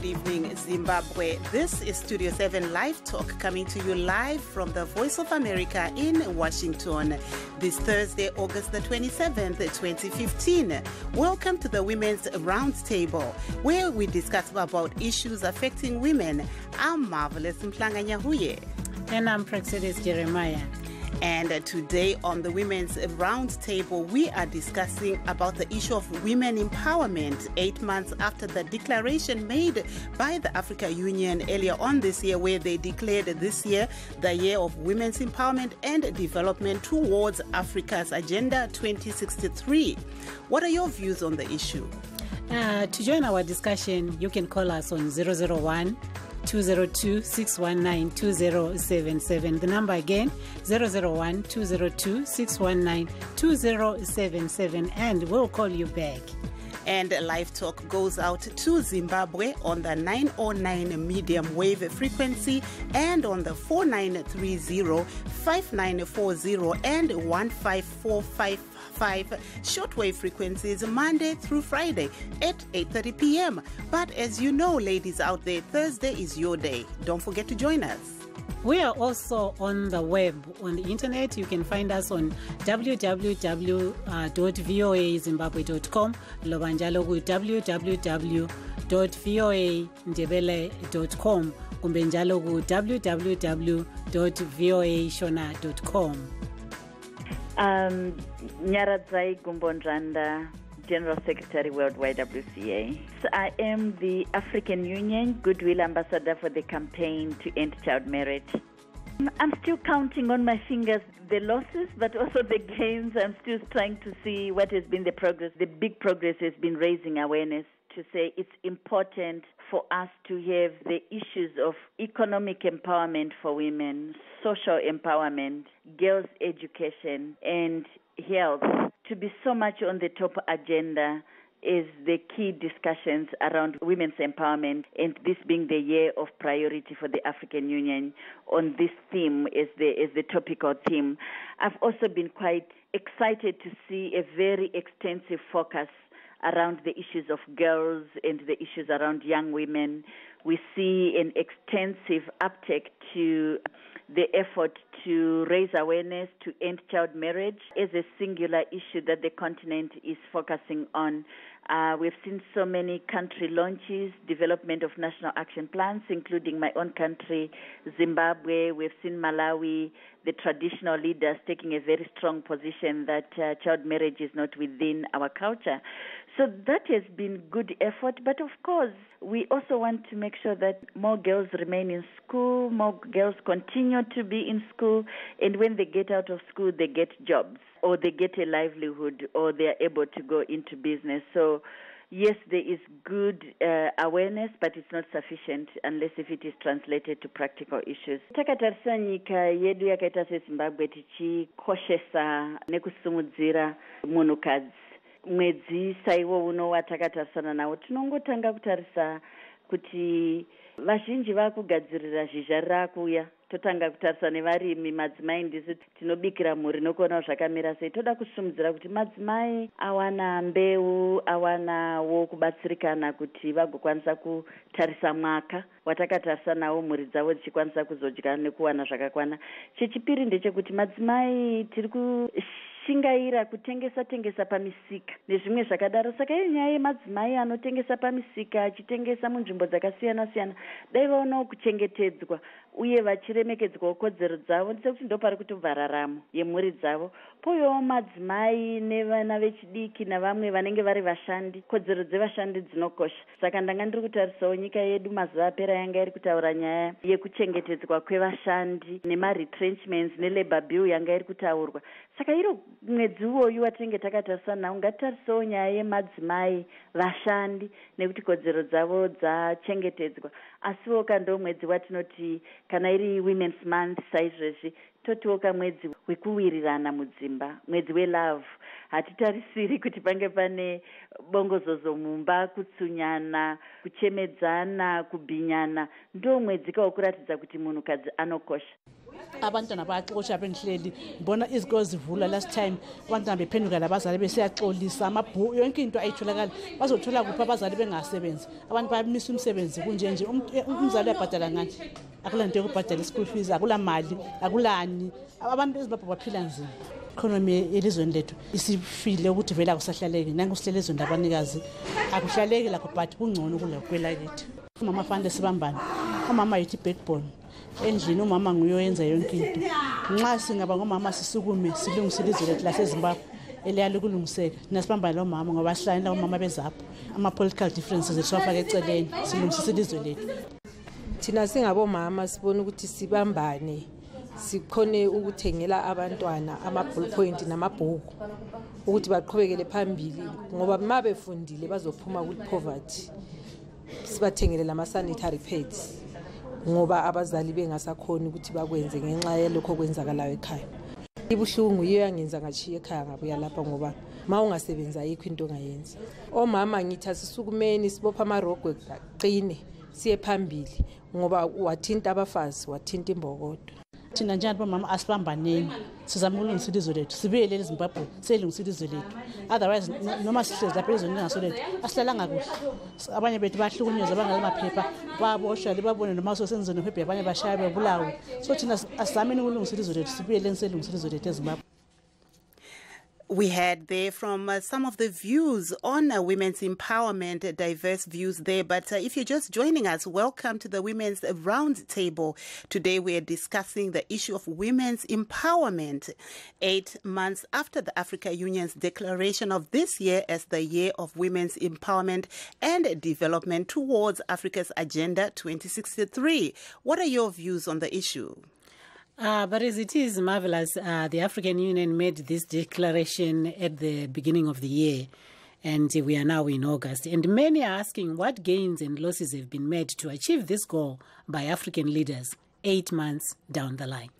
good evening, Zimbabwe. This is Studio 7 Live Talk coming to you live from the Voice of America in Washington. This Thursday, August the 27th, 2015. Welcome to the Women's Roundtable, where we discuss about issues affecting women. I'm Marvelous Mhlanga Nyahuye. And I'm Praxidis Jeremiah. And today on the Women's Roundtable, we are discussing about the issue of women empowerment eight months after the declaration made by the Africa Union earlier on this year, where they declared this year the year of women's empowerment and development towards Africa's Agenda 2063. What are your views on the issue? Uh, to join our discussion, you can call us on 001 Two zero two six one nine two zero seven seven. 2077. The number again 001 2077, and we'll call you back. And Live Talk goes out to Zimbabwe on the 909 medium wave frequency and on the 4930, 5940, and 15455. 101.5 shortwave frequencies Monday through Friday at 8:30 p.m. But as you know, ladies out there, Thursday is your day. Don't forget to join us. We are also on the web, on the internet. You can find us on www.voazimbabwe.com, lobanjalo ku www.voandebele.com kumbe njalo ku www.voashona.com. Um, Nyaradzai General Secretary World YWCA. I am the African Union Goodwill Ambassador for the campaign to end child marriage. I'm still counting on my fingers the losses, but also the gains. I'm still trying to see what has been the progress. The big progress has been raising awareness to say it's important for us to have the issues of economic empowerment for women, social empowerment, girls' education, and health to be so much on the top agenda is the key discussions around women's empowerment and this being the year of priority for the African Union on this theme is the is the topical theme. I've also been quite excited to see a very extensive focus around the issues of girls and the issues around young women. We see an extensive uptake to the effort to raise awareness to end child marriage as a singular issue that the continent is focusing on. Uh, we've seen so many country launches, development of national action plans, including my own country, Zimbabwe. We've seen Malawi, the traditional leaders taking a very strong position that uh, child marriage is not within our culture. So that has been good effort, but of course, we also want to make sure that more girls remain in school, more girls continue to be in school, and when they get out of school, they get jobs or they get a livelihood or they are able to go into business. So yes, there is good uh, awareness, but it's not sufficient unless if it is translated to practical issues. takatarisa nyika yedu yakaita sezimbabwe tichikoshesa nekusumudzira munhukadzi mwedzi saiwo uno watakatarisana nawo tinongotanga kutarisa kuti vazhinji vaakugadzirira zhizha raakuuya totanga kutarisa nevarimi madzimai ndisu tinobikira mhuri nokuonawo zvakamira sei. Toda kusumudzira kuti madzimai awana mbeu awanawo kubatsirikana kuti vagokwanisa kutarisa mwaka. Watakatarisa nawo mhuri dzavo dzichikwanisa kuzodya nekuwana zvakakwana. Chechipiri ndechekuti madzimai tiri kushingaira kutengesa tengesa pamisika nezvimwe zvakadaro. Saka iyo nyaya yemadzimai anotengesa pamisika achitengesa munzvimbo dzakasiyana siyana dai vaonawo kuchengetedzwa uye vachiremekedzwawo kodzero dzavo sekuti ndo pari kutobva raramo yemhuri dzavo. Pouyawo madzimai nevana vechidiki navamwe vanenge vari vashandi kodzero dzevashandi dzinokosha. Saka ndanga ndiri kutarisawo nyika yedu mazuva apera yanga iri kutaura nyaya yekuchengetedzwa kwevashandi nemaretrenchments nelabour bill yanga iri kutaurwa. Saka iro mwedzi uwoyu watinenge takatarisa nawo ngatitarisawo nyaya yemadzimai vashandi nekuti kodzero dzavo dzachengetedzwa asiwo kando mwedzi watinoti kana iri women's month saizvezvi totiwo kamwedzi wekuwirirana mudzimba mwedzi welove. Hatitarisiri kuti pange pane bongozozo mumba kutsunyana kuchemedzana kubhinyana. Ndo mwedzi kawo kuratidza kuti munhukadzi anokosha abantwana bayaxosha bendihleli ngibona izikolo zivula last time. Abantwana bephenduka labazali besiyaxolisa amabhuku yonke into ayitholakali. Bazothola kuphi abazali bengasebenzi? Abantu bayamisa umsebenzi kunjenje Umt- eh, umzali uyabhadala ngani? Akula nto yokubhadala i-school fees akula mali akulani. Abantu ezimbabwe baphila nzima. Economy yelizweni lethu isifile ukuthi vele akusahlaleki. Nange usihlele ezweni labanikazi akuhlaleki lakho but kungcono kulekwelakithi umama fanele sibambane. Umama yithi backbone endlini umama nguye oyenza yonke into. Nxa singaba ngomama sisukume silungise ilizwe lethu lasezimbabwe eliyali kulungiseka nasibambane lo mama ngoba sihlani la omama bezapho. Ama-political differences zethu siwafake eceleni silungisise ilizwe lethu. Thina singabomama sibona ukuthi sibambane sikhone ukuthengela abantwana ama-ballpoint namabhuku ukuthi baqhubekele phambili ngoba ma befundile bazophuma kwi-poverty sibathengele lama-sanitary pads ngoba abazali bengasakhoni ukuthi bakwenze ngenxa yalokho okwenzakalayo ekhaya. Ibuhlungu yiyo yangenza ngatshiya ekhaya ngabuya lapha ngoba ma ungasebenzi ayikho into ongayenza. Omama ngithi asisukumeni sibopha amarogwe aqine siye phambili ngoba wathinta abafazi wathinta imbokodo. Thina njani bomama? Asibambaneni. Sizame ukulungisa ilizwe lethu. Sibuyelele ezimbabwe siyelungisa ilizwe lethu. Otherwise no- noma sihlezi lapha elizweni lingaso lethu asihlalanga kuhle. Abanye bethu bahlukunyezwa bangale maphepha. Baboshwa libabone noma sosenzweni phepha abanye bashaya bebulawe so thina asizameni ukulungisa ilizwe lethu. Sibuyeleni siyelungisa ilizwe lethu ezimbabwe We had there from uh, some of the views on uh, women's empowerment, uh, diverse views there. But uh, if you're just joining us, welcome to the Women's Roundtable. Today we are discussing the issue of women's empowerment. Eight months after the Africa Union's declaration of this year as the year of women's empowerment and development towards Africa's Agenda 2063. What are your views on the issue? Uh, but as it is marvelous, uh, the African Union made this declaration at the beginning of the year, and we are now in August. And many are asking what gains and losses have been made to achieve this goal by African leaders eight months down the line.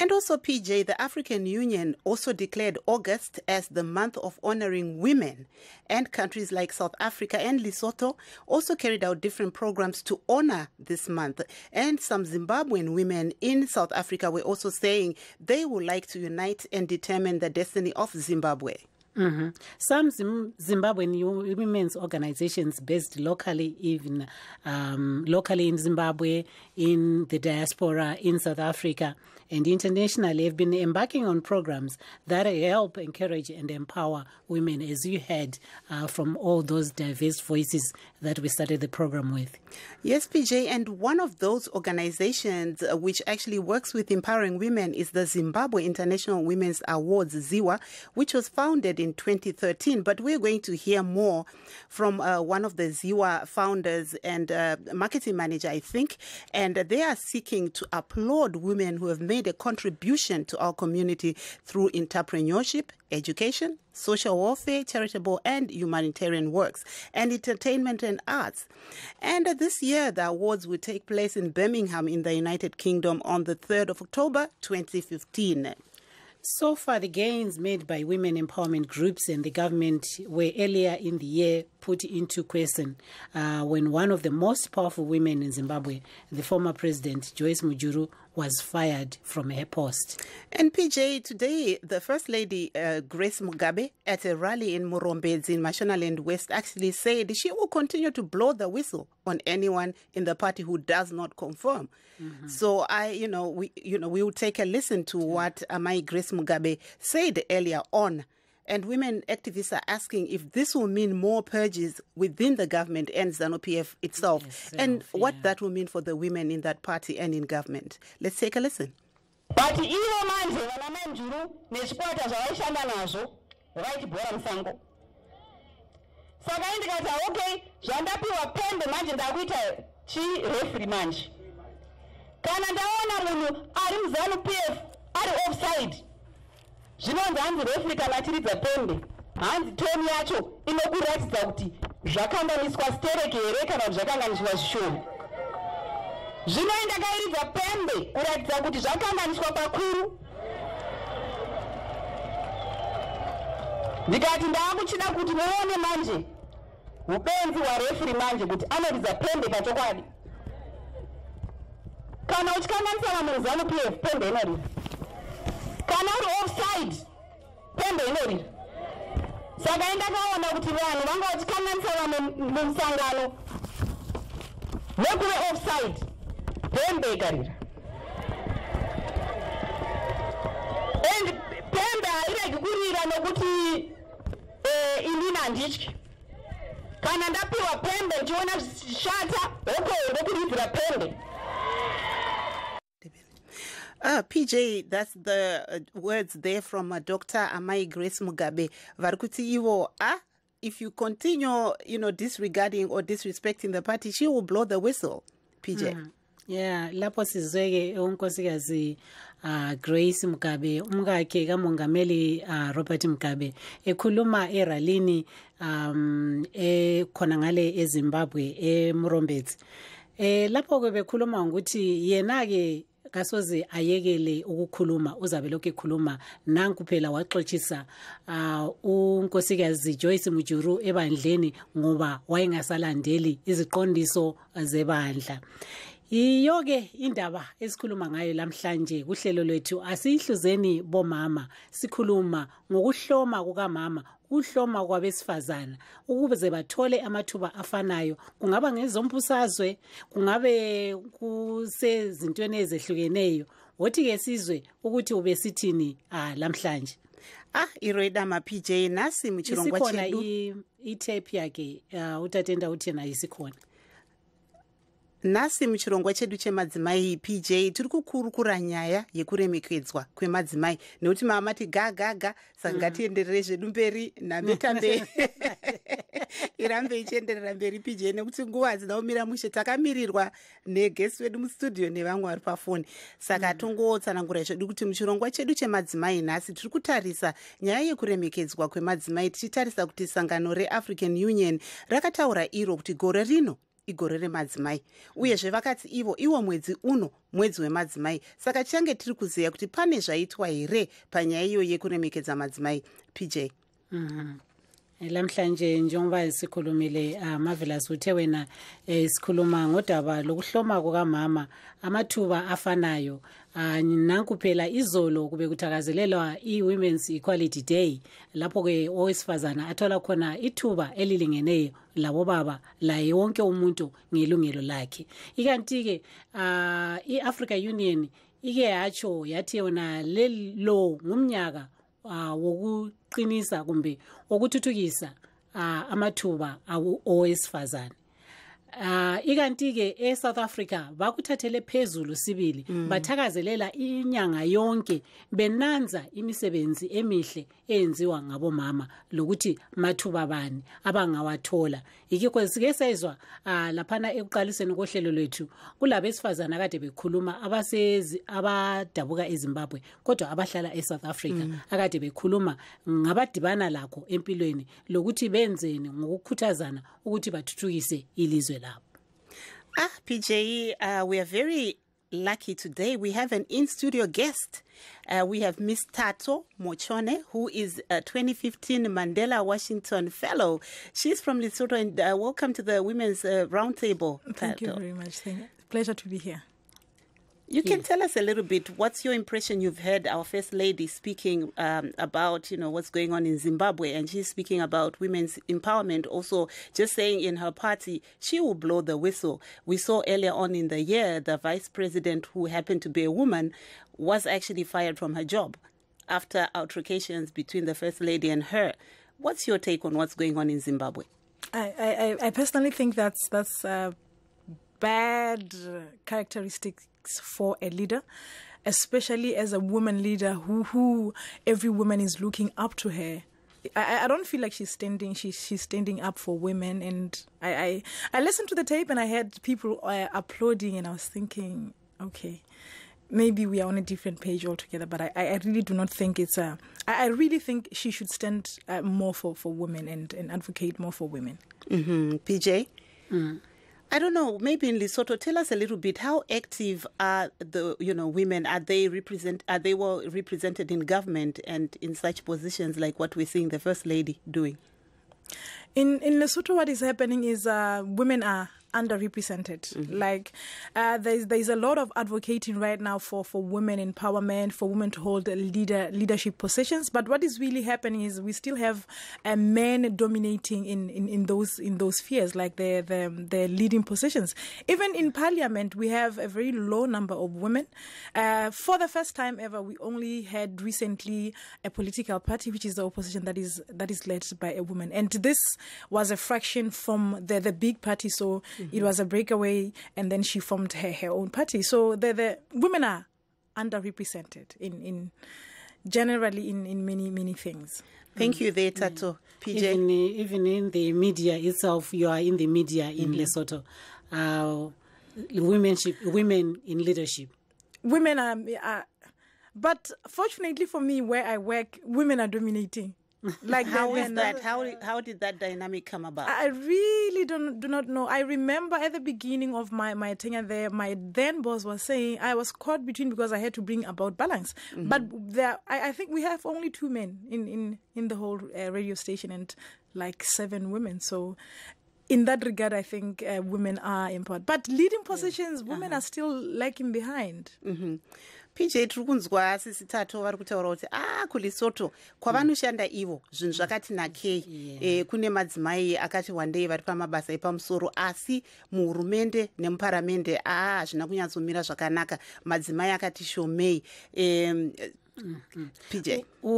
And also, PJ, the African Union also declared August as the month of honoring women. And countries like South Africa and Lesotho also carried out different programs to honor this month. And some Zimbabwean women in South Africa were also saying they would like to unite and determine the destiny of Zimbabwe. Mhm. Some Zim- Zimbabwean women's organizations based locally, even um, locally in Zimbabwe, in the diaspora, in South Africa, and internationally, have been embarking on programs that help encourage and empower women, as you heard uh, from all those diverse voices that we started the program with. Yes, PJ, and one of those organizations uh, which actually works with empowering women is the Zimbabwe International Women's Awards, ZIWA, which was founded in 2013. But we're going to hear more from uh, one of the ZIWA founders and uh, marketing manager, I think, and they are seeking to applaud women who have made a contribution to our community through entrepreneurship, education, social welfare, charitable and humanitarian works, and entertainment and arts. And this year, the awards will take place in Birmingham in the United Kingdom on the 3rd of October 2015. So far, the gains made by women empowerment groups and the government were earlier in the year put into question uh, when one of the most powerful women in Zimbabwe, the former president Joyce Mujuru, was fired from her post. And PJ, today, the First Lady uh, Grace Mugabe at a rally in Murombedzi in Mashonaland West actually said she will continue to blow the whistle on anyone in the party who does not conform. So I, you know, we, you know, we will take a listen to what Amai Grace Mugabe said earlier on. And women activists are asking if this will mean more purges within the government and ZANU PF itself, Yes, and self, what that will mean for the women in that party and in government. Let's take a listen. but ivo manje vana mujuru nezvikwata zvavaishanda nazvo vaiti bhora musango. Saka ini ndikati okay zvandapiwa pembe manje ndakuita chirefri manje. Kana ndaona munhu ari muzanu pf ari offside zvinonzi hanzi refri kana achiridza pembe hanzi toni yacho inokuratidza kuti zvakanganiswa stereki here kana kuti zvakanganiswa zvishoma? Zvino indakairidza pembe kuratidza kuti zvakanganiswa pakuru ndikati ndaakuchida kuti muone manje ubenzi hwarefuri manje kuti anoridza pembe pachokwadi. Kana uchikanganisana munhu zanup f pembe inorira kana uri offside pembe inorira saka indakaona kuti vanhu vanga vachikanganisana mumusangano wekuve offside pembe ikarira and pembe hairegi kurira nokuti eh, inini handityi kana ndapiwa pembe ndichiona zvishata hoko ndokuridzira pembe Uh, PJ, that's the uh, words there from uh, Dr. Amai Grace Mugabe. Varikuti Ivo, ah, if you continue, you know, disregarding or disrespecting the party, she will blow the whistle, PJ. Mm. yeah lapho sizweke unkosikazi uh, grace mugabe umkakhe kamongameli uh, robert mugabe ekhuluma eralini um ekhona ngale ezimbabwe emurombetsi eh lapho ke bekhuluma ngokuthi yena-ke kasoze ayekele ukukhuluma uzabe lokhu ekhuluma. Nanku phela waxotshisa uh, unkosikazi joyce mujuru ebandleni ngoba wayengasalandeli iziqondiso zebandla. Yiyo-ke indaba esikhuluma ngayo lamhlanje kuhlelo lwethu asiyihluzeni bomama sikhuluma ngokuhloma kukamama ukuhloma kwabesifazana ukuze bathole amathuba afanayo. Kungaba ngezombusazwe kungabe kusezintweni ezehlukeneyo. Wothi-ke sizwe ukuthi ube sithini ah lamhlanje ah iroidama pj nasi muchirongwa isikhona chedu i- itape yake uh, utatenda uthi yena isikhona. Nhasi muchirongwa chedu chemadzimai pj tiri kukurukura nyaya yekuremekedzwa kwemadzimai. Nekuti mamati ga ga ga saka ngatienderere zvedu mberi nhambetambe irambe ichienderera mberi pj nekuti nguva hadzina kumira mushe. Takamirirwa negesi vedu mustudio nevamwe vari pafoni. Saka tongotsanangura zvedu kuti muchirongwa chedu chemadzimai nhasi tiri kutarisa nyaya yekuremekedzwa kwemadzimai tichitarisa kuti sangano reafrican union rakataura iro kuti gore rino igore remadzimai. Uyezve vakati ivo iwo mwedzi uno mwedzi wemadzimai. Saka tichange tiri kuziva kuti pane zvaitwa here panyaya iyo yekuremekedza madzimai. Pj lamhlanje njengoba sikhulumile uh, marvelous uthe wena eh, sikhuluma ngodaba lokuhloma kukamama amathuba afanayo. Uh, nanku phela izolo kube kuthakazelelwa i-women's equality day lapho-ke owesifazana athola khona ithuba elilingeneyo labobaba laye wonke umuntu ngelungelo lakhe. Ikanti-ke uh, i-africa union ike yatsho yathi yona lelo ngumnyaka uh, wokuqinisa kumbe wokuthuthukisa uh, amathuba awo- owesifazane uh, ikanti-ke e-south africa bakuthathele phezulu sibili mm. bathakazelela inyanga yonke benanza imisebenzi emihle eyenziwa ngabomama lokuthi mathuba bani abangawathola yikho sike sezwa uh, laphana ekuqaliseni kohlelo lwethu kulabesifazana akade bekhuluma abasezi abadabuka ezimbabwe kodwa abahlala e-south africa mm. akade bekhuluma ngabadibana lakho empilweni lokuthi benzeni ngokukhuthazana ukuthi bathuthukise ilizwe labo ah pj uh, we are very lucky today we have an in-studio guest uh, we have miss thato mochone who is a 2015 mandela washington fellow she's from lesotho and uh, welcome to the women's uh, roundtable Thank you very much. Thank Pleasure to be here. You can tell us a little bit. What's your impression? You've heard our first lady speaking um, about, you know, what's going on in Zimbabwe, and she's speaking about women's empowerment. Also, just saying in her party, she will blow the whistle. We saw earlier on in the year the vice president, who happened to be a woman, was actually fired from her job after altercations between the first lady and her. What's your take on what's going on in Zimbabwe? I, I, I- personally think that's that's uh, bad uh, characteristics for a leader, especially as a woman leader who who every woman is looking up to her. I, I- I don't feel like she's standing. She's she's standing up for women, and I I, I listened to the tape and I had people uh, applauding, and I was thinking, okay, maybe we are on a different page altogether. But I, I really do not think it's a. I I really think she should stand uh, more for, for women and, and advocate more for women. hmm PJ? I don't know. Maybe in Lesotho, tell us a little bit. How active are the you know women? Are they represent? Are they well represented in government and in such positions like what we're seeing the first lady doing? In in Lesotho, what is happening is uh, women are underrepresented. Mm-hmm. Like uh, there's there's a lot of advocating right now for for women empowerment, for women to hold leader leadership positions. But what is really happening is we still have uh, men dominating in, in, in those in those spheres, like the the the leading positions. Even in parliament, we have a very low number of women. Uh, for the first time ever, we only had recently a political party, which is the opposition, that is that is led by a woman, and this was a fraction from the the big party. So it was a breakaway, and then she formed her, her own party. So the the women are underrepresented in in generally in in many many things. Thank you there, Thato. PJ. Even, even in the media itself, you are in the media in Mm-hmm. Lesotho. Uh, womenship, women in leadership. women are, are but fortunately for me where i work women are dominating like How they're- that? How how did that dynamic come about? I really don't do not know. I remember at the beginning of my my tenure there, my then boss was saying I was caught between because I had to bring about balance. But there, I, I think we have only two men in in in the whole uh, radio station and like seven women. So. In that regard, I think uh, women are important. But leading positions, women are still lagging behind. Pj tiri kunzwa sisitato vari kutaura kuti a kulesoto kwavanoshanda ivo zvinhu zvakati nakei. E, kune madzimai akati wandei vari pamabasa epamusoro asi muhurumende nemuparamende a hazvina kunyatsomira zvakanaka. Madzimai akati shomei. E, pj U-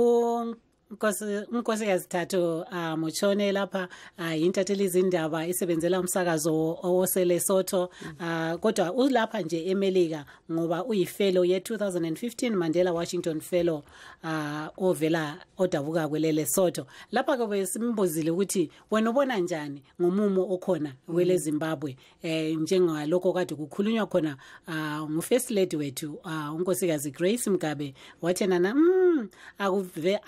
Nkosi- unkosikazi thato uh, muchone lapha uh, yintatheli izindaba isebenzela umsakazo oselesotho uh, kodwa ulapha nje emelika ngoba uyifelo ye-2015 mandela washington fellow uh, ovela odabuka kwelele sotho lapha ke besimbuzile ukuthi wena ubona njani ngomumo okhona kwele zimbabwe eh njengalokho kade kukhulunywa khona uh, ngufirst lady wethu uh, unkosikazi grace mgabe wathi nana mm, akuve,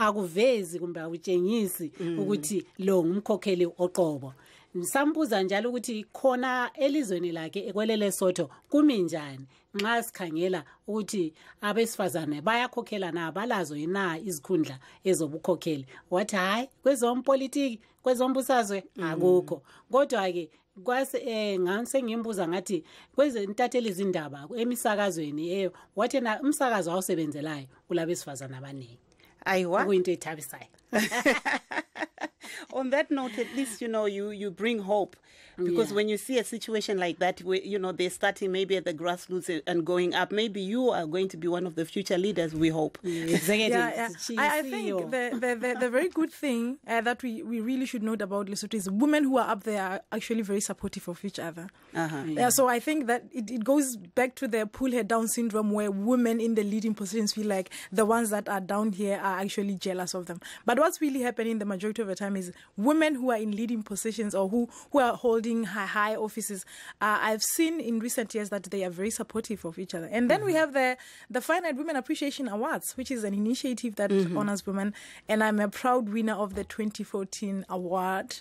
akuvezi kumbe akutshengisi ukuthi lo ngumkhokheli oqobo. Sambuza njalo ukuthi khona elizweni lakhe kwelele sotho kumi njani? Nxa sikhangela ukuthi abesifazane bayakhokhela na balazo na izikhundla ezobukhokheli? Wathi hayi kwezompolitiki kwezombusazwe akukho. Kodwa-ke kwase eh ngasengimbuza ngathi kwezintatheli izindaba emisakazweni eyo wathi na umsakazo awusebenzelayo kulabesifazana abaningi aiwa. Okuyinto ethabisayo on that note at least you know you you bring hope because Yeah. when you see a situation like that where you know they're starting maybe at the grassroots and going up maybe you are going to be one of the future leaders we hope yeah, yeah. I, I think the, the, the, the very good thing uh, that we, we really should note about Lesotho is women who are up there are actually very supportive of each other. Uh-huh. Yeah, so I think that it, it goes back to the pull head down syndrome where women in the leading positions feel like the ones that are down here are actually jealous of them. But what's really happening the majority of the time is women who are in leading positions or who, who are holding high, high offices. Uh, I've seen in recent years that they are very supportive of each other. And then we have the, the Finite Women Appreciation Awards, which is an initiative that honors women. And I'm a proud winner of the 2014 award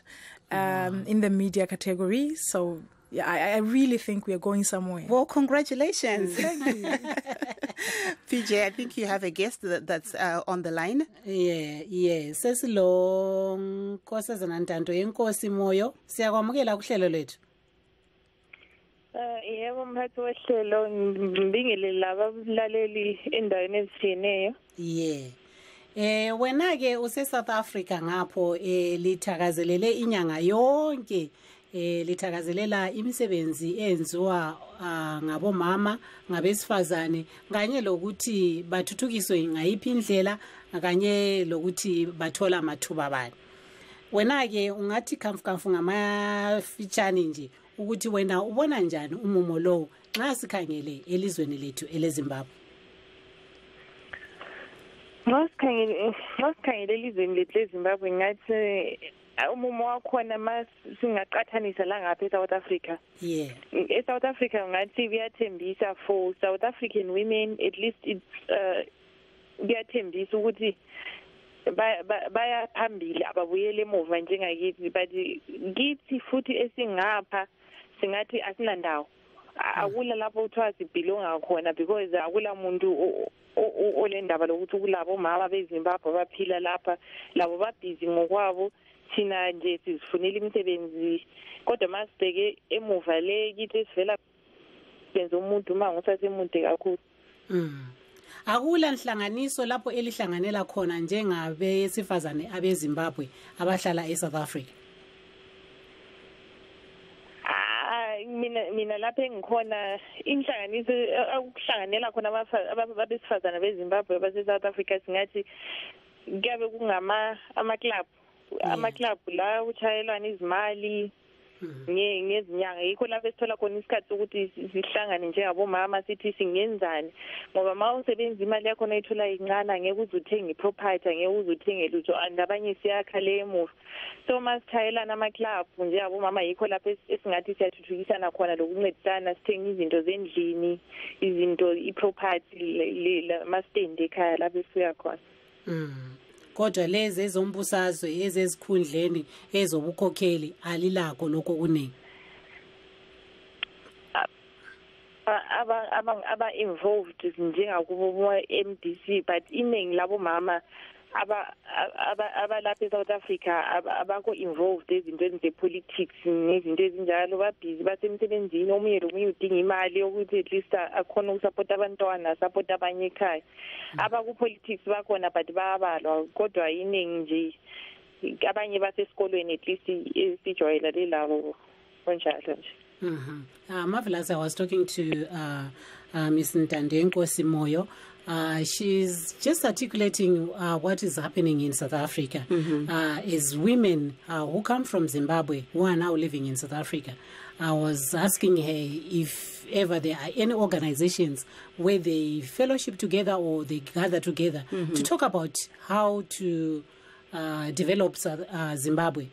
um, in the media category. So yeah, I, I really think we are going somewhere. well congratulations. Pj i think you have a guest that, that's uh, on the line. Yeah yeah. Sesilo nkosazana ntanto yenkosi moyo. Siyakwamukela kuhlelo lwethu. Eh yebo mphathi wehlelo ngibingelele labalaleli endaweni ezitshiyeneyo. yeah. Eh wena ke use South Africa ngapho eh lithakazelele inyanga yonke. Eh lithakazelela imisebenzi enziwa ah, ngabomama ngabesifazane kanye lokuthi bathuthukiswe ngayiphi indlela kanye lokuthi bathola amathuba bani. Wena ke ungathi kamfu kamfu ngamafitshane nje ukuthi wena ubona njani umumo lowo nxa sikhangele elizweni lethu elezimbabwe? Nxa sikhangele sikhangele elizweni lethu leZimbabwe ngathi eh, umumo wakhona mas singaqathanisa la ngapha eSouth Africa. yeah. eSouth Africa ngathi kuyathembisa for South African women at least it's uh kuyathembisa ukuthi ba- ba- baya phambili ababuyele emuva njengakithi but kithi futhi esingapha singathi asinandawo. A- akula lapho kuthiwa sibhilonga khona because akula muntu olendaba lokuthi kulabo mama bezimbabwe abaphila lapha labo babhizi ngokwabo. Thina nje sizifunela imisebenzi kodwa masibheke emuva le kithi esivela benza umuntu uma ngosasemude kakhulu. Mm. akula nhlanganiso lapho elihlanganela khona njengabesifazane abezimbabwe abahlala esouth africa. Ah, mina mina lapha engikhona inhlanganiso ukuhlanganela khona abesifazana bezimbabwe base-south africa singathi kuyabe kungama ama-club. Ama-club la kuchayelwana izimali nge- ngezinyanga. Yikho lapho esithola khona isikhathi sokuthi si- sihlangane njengabomama sithi singenzani. Ngoba ma usebenza imali yakhona ayithola incane angeke uze uthenge i-property angeke uze uthenge lutho and abanye siyakha le emuva. So ma sithayelana ama-club njengabomama yikho lapho es- esingathi siyathuthukisana khona lokuncedisana sithenge izinto zendlini izinto i-property le- lama-stand ekhaya lapho esifuya khona. Mm. kodwa lezi ezombusazwe ezezikhundleni ezobukhokheli alilakho lokho kuningi. Aba-involved njengakubo ma-m d c but iningi labo mama abalapha e-south africa aba- abakho involved ezintweni ze-politics nezinto ezinjalo babhizi basemsebenzini omunye lomunye udinga imali yokuthi at least a- akhone ukusapota abantwana asapota abanye ekhaya abaku-politics bakhona but bayabalwa kodwa iningi nje abanye basesikolweni at least sijwayelane labo konjalo nje Mhm. Uh, marvelous. I was talking to uh, uh, Ms. Ntandenko Simoyo. Uh, she's just articulating uh, what is happening in South Africa uh, as women uh, who come from Zimbabwe who are now living in South Africa. I was asking her if ever there are any organizations where they fellowship together or they gather together to talk about how to uh, develop uh, Zimbabwe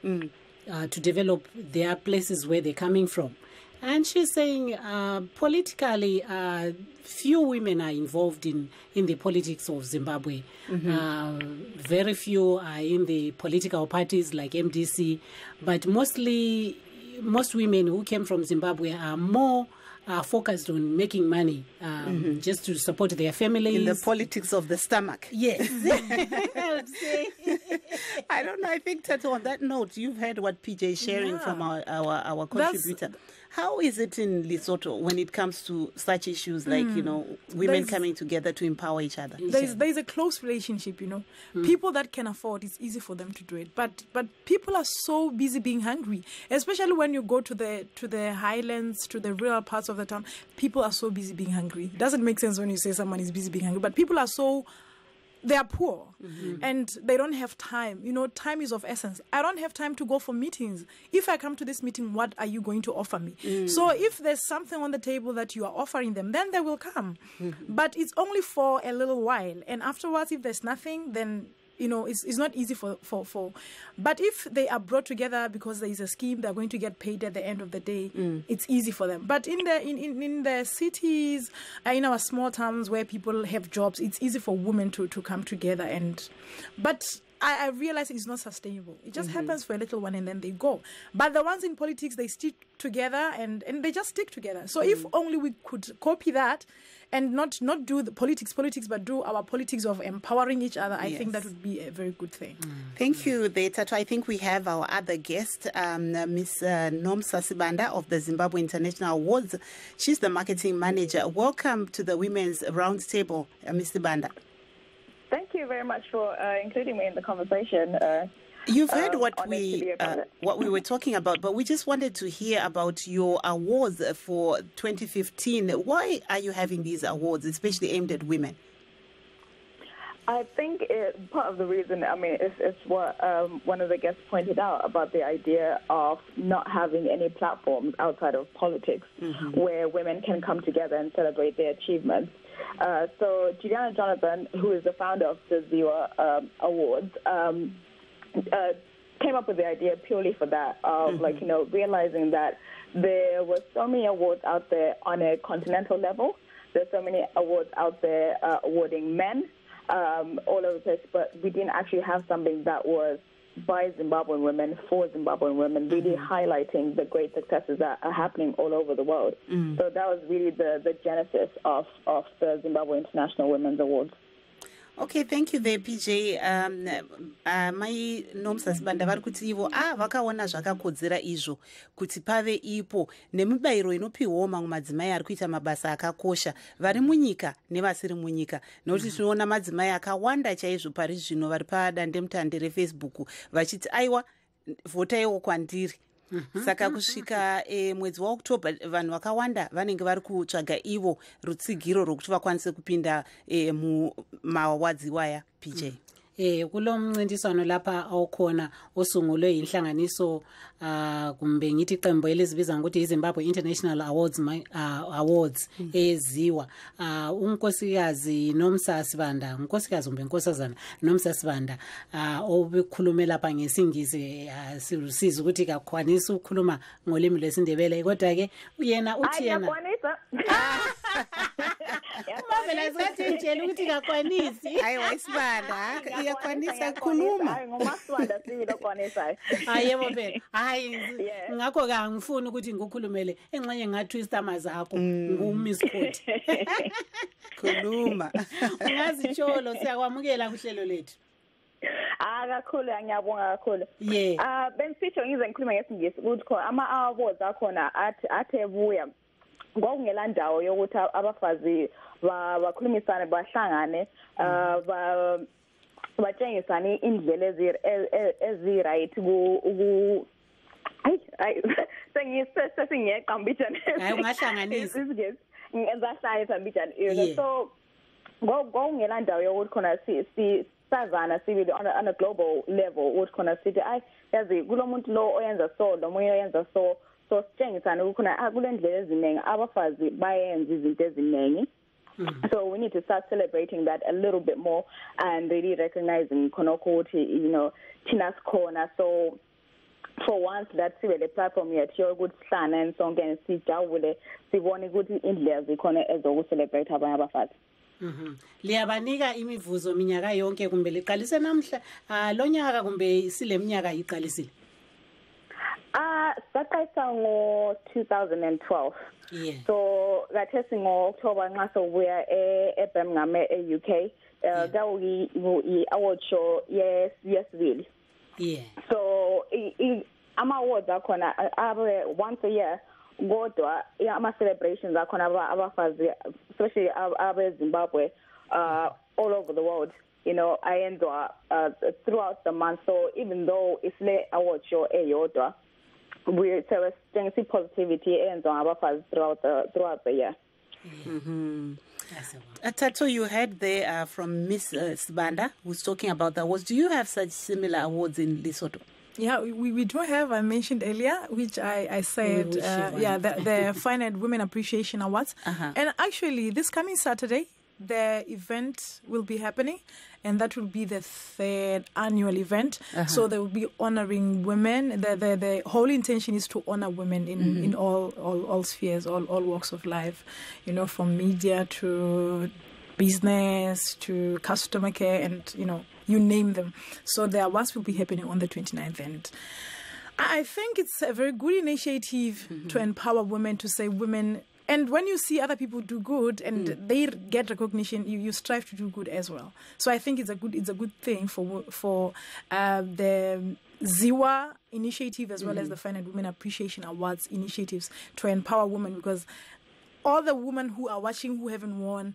uh, to develop their places where they're coming from. And she's saying uh, politically, uh, few women are involved in, in the politics of Zimbabwe. Uh, very few are in the political parties like MDC, but mostly, most women who came from Zimbabwe are more uh, focused on making money um, just to support their families. in the politics of the stomach. yes. I would say. I don't know. I think Thato, on that note, you've heard what PJ is sharing Yeah. from our, our, our That's- contributor. How is it in Lesotho when it comes to such issues like, you know, women coming together to empower each other? there's there's a close relationship you know people that can afford it's easy for them to do it but but people are so busy being hungry especially when you go to the to the highlands to the rural parts of the town. People are so busy being hungry. It doesn't make sense when you say someone is busy being hungry but people are so they are poor. Mm-hmm. And they don't have time. You know time is of essence. I don't have time to go for meetings. If i come to this meeting what are you going to offer me? Mm. So if there's something on the table that you are offering them then they will come. Mm-hmm. But it's only for a little while. And afterwards if there's nothing then you know it's, it's not easy for, for for but if they are brought together because there is a scheme they're going to get paid at the end of the day mm. it's easy for them but in the in, in, in the cities uh, in our small towns where people have jobs it's easy for women to, to come together and but I, I realize it's not sustainable. It just mm-hmm. happens for a little one and then they go. But the ones in politics, they stick together and, and they just stick together. So if mm. only we could copy that and not not do the politics politics, but do our politics of empowering each other, I think that would be a very good thing. Thank you, there, Thato. I think we have our other guest, um, Miss uh, Nomsa Sibanda of the Zimbabwe International Awards. She's the marketing manager. Welcome to the Women's Roundtable, uh, Ms. Sibanda. Thank you very much for uh, including me in the conversation. Uh, You've heard Um, what we be a part uh, what we were talking about, but we just wanted to hear about your awards for 2015. Why are you having these awards, especially aimed at women? I think it, part of the reason, I mean, it's, it's what um, one of the guests pointed out about the idea of not having any platforms outside of politics where women can come together and celebrate their achievements. Uh, so Juliana Jonathan, who is the founder of the ZIWA um, Awards, um, uh, came up with the idea purely for that of like you know realizing that there were so many awards out there on a continental level. There's so many awards out there uh, awarding men um, all over the place, but we didn't actually have something that was by Zimbabwean women for Zimbabwean women, really highlighting the great successes that are happening all over the world. So that was really the, the genesis of, of the Zimbabwe International Women's Awards. Okay thank you there pj um, uh, mai nomsasibanda vari kuti ivo a vakaona zvakakodzera izvo kuti pave ipo nemibayiro inopiwawo mamwe madzimai ari kuita mabasa akakosha. Vari munyika nevasiri munyika nokuti tinoona madzimai akawanda chaizvo pari zvino vari padandemutande refacebook vachiti aiwa vhotaiwo kwandiri saka kusvika e, mwedzi waoktober vanhu vakawanda vanenge vari kutsvaga ivo rutsigiro rwokuti vakwanise kupinda e, mumawadzi waya pj mm. eh kulo mncintiswano lapha awukhona osungulwe inhlanganiso uh, kumbe ngithi iqembu elizibiza ngokuthi izimbabwe international awards uh, awards mm. eyeziwa uh, unkosikazi nomsasi banda unkosikazi kumbe nkosazana nomsasi banda uh, obekhulume lapha ngesingisi uh, sirusiza ukuthi kakwanisi ukukhuluma ngolimi lwesindebele kodwa-ke yena uthi yena umavela zikathi intshela ukuthi kakwanisi hayi wayisibanda iyakwanisa kukhuluma hayi yebo phela hayi ngakho ke angifuni ukuthi ngikukhulumele engxenye ngatwista mazakho ngumiss coti khuluma. Ungazitsholo siyakwamukela kuhlelo lethu. Ah kakhulu ngiyabonga kakhulu. Yeah. Ah bengisitsho ngize ngikhuluma ngesingisi ukuthi khona ama awards akhona athi athe buya. Ngokungela ndawo yokuthi abafazi bakhulumisane bahlangane ah ba batshengisane indlela ezi right ku hayi hayi sesingeqa mbijana hayi ungahlanganisa ngizahlanganisa mbijana so eh, ngokungela ndawo yokuthi khona sazana sibili on a, on a global level ukuthi khona sithi ayi yazi kulo muntu lo oyenza so nomunye oyenza so so sitshengisane ukukhona ah, kule ndlela eziningi abafazi bayenza izinto eziningi. Mm. So we need to start celebrating that a little bit more and really recognizing ukuthi you know thina sikhona. So for once that sibe le platform yethu yokuthi sihlane sonke sijabule sibone ukuthi indlela zikhona ezokucelebrate abanye abafazi Mhm. Liyabanika imivuzo minyaka yonke kumbe liqalise namhla ah lo nyaka kumbe sileminyaka iqalisile. Ah saqalisa ngo 2012. Yeah. So kathe singo October nxa sobuya e eBirmingham e UK. Uh kawi i award show yes yesibili. Yeah. So i ama awards akhona abe once a year kodwa ama celebrations akhona abafazi especially abezimbabwe uh, all over the world you know ayenzwa uh, throughout the month so even though it's le award show eyodwa we sitshengisa i-positivity eyenzwa ngabafazi throughout the, throughout the year Mm-hmm. Uh, Thato, you heard there uh, from Miss uh, Sibanda, who's talking about the awards. Do you have such similar awards in Lesotho? Yeah, we, we do have, I mentioned earlier, which I, I said, uh, yeah, the, the Finite Women Appreciation Awards. Uh-huh. And actually, this coming Saturday, the event will be happening, and that will be the third annual event. Uh-huh. So they will be honoring women. The, the, the whole intention is to honor women in, Mhm. in all, all, all spheres, all, all walks of life, you know, from media to business to customer care and, you know, you name them. So the awards will be happening on the 29th. And I think it's a very good initiative to empower women to say women. And when you see other people do good and they get recognition, you, you strive to do good as well. So I think it's a good it's a good thing for for uh, the Ziwa initiative as well as Mhm. the Finite Women Appreciation Awards initiatives to empower women because all the women who are watching who haven't won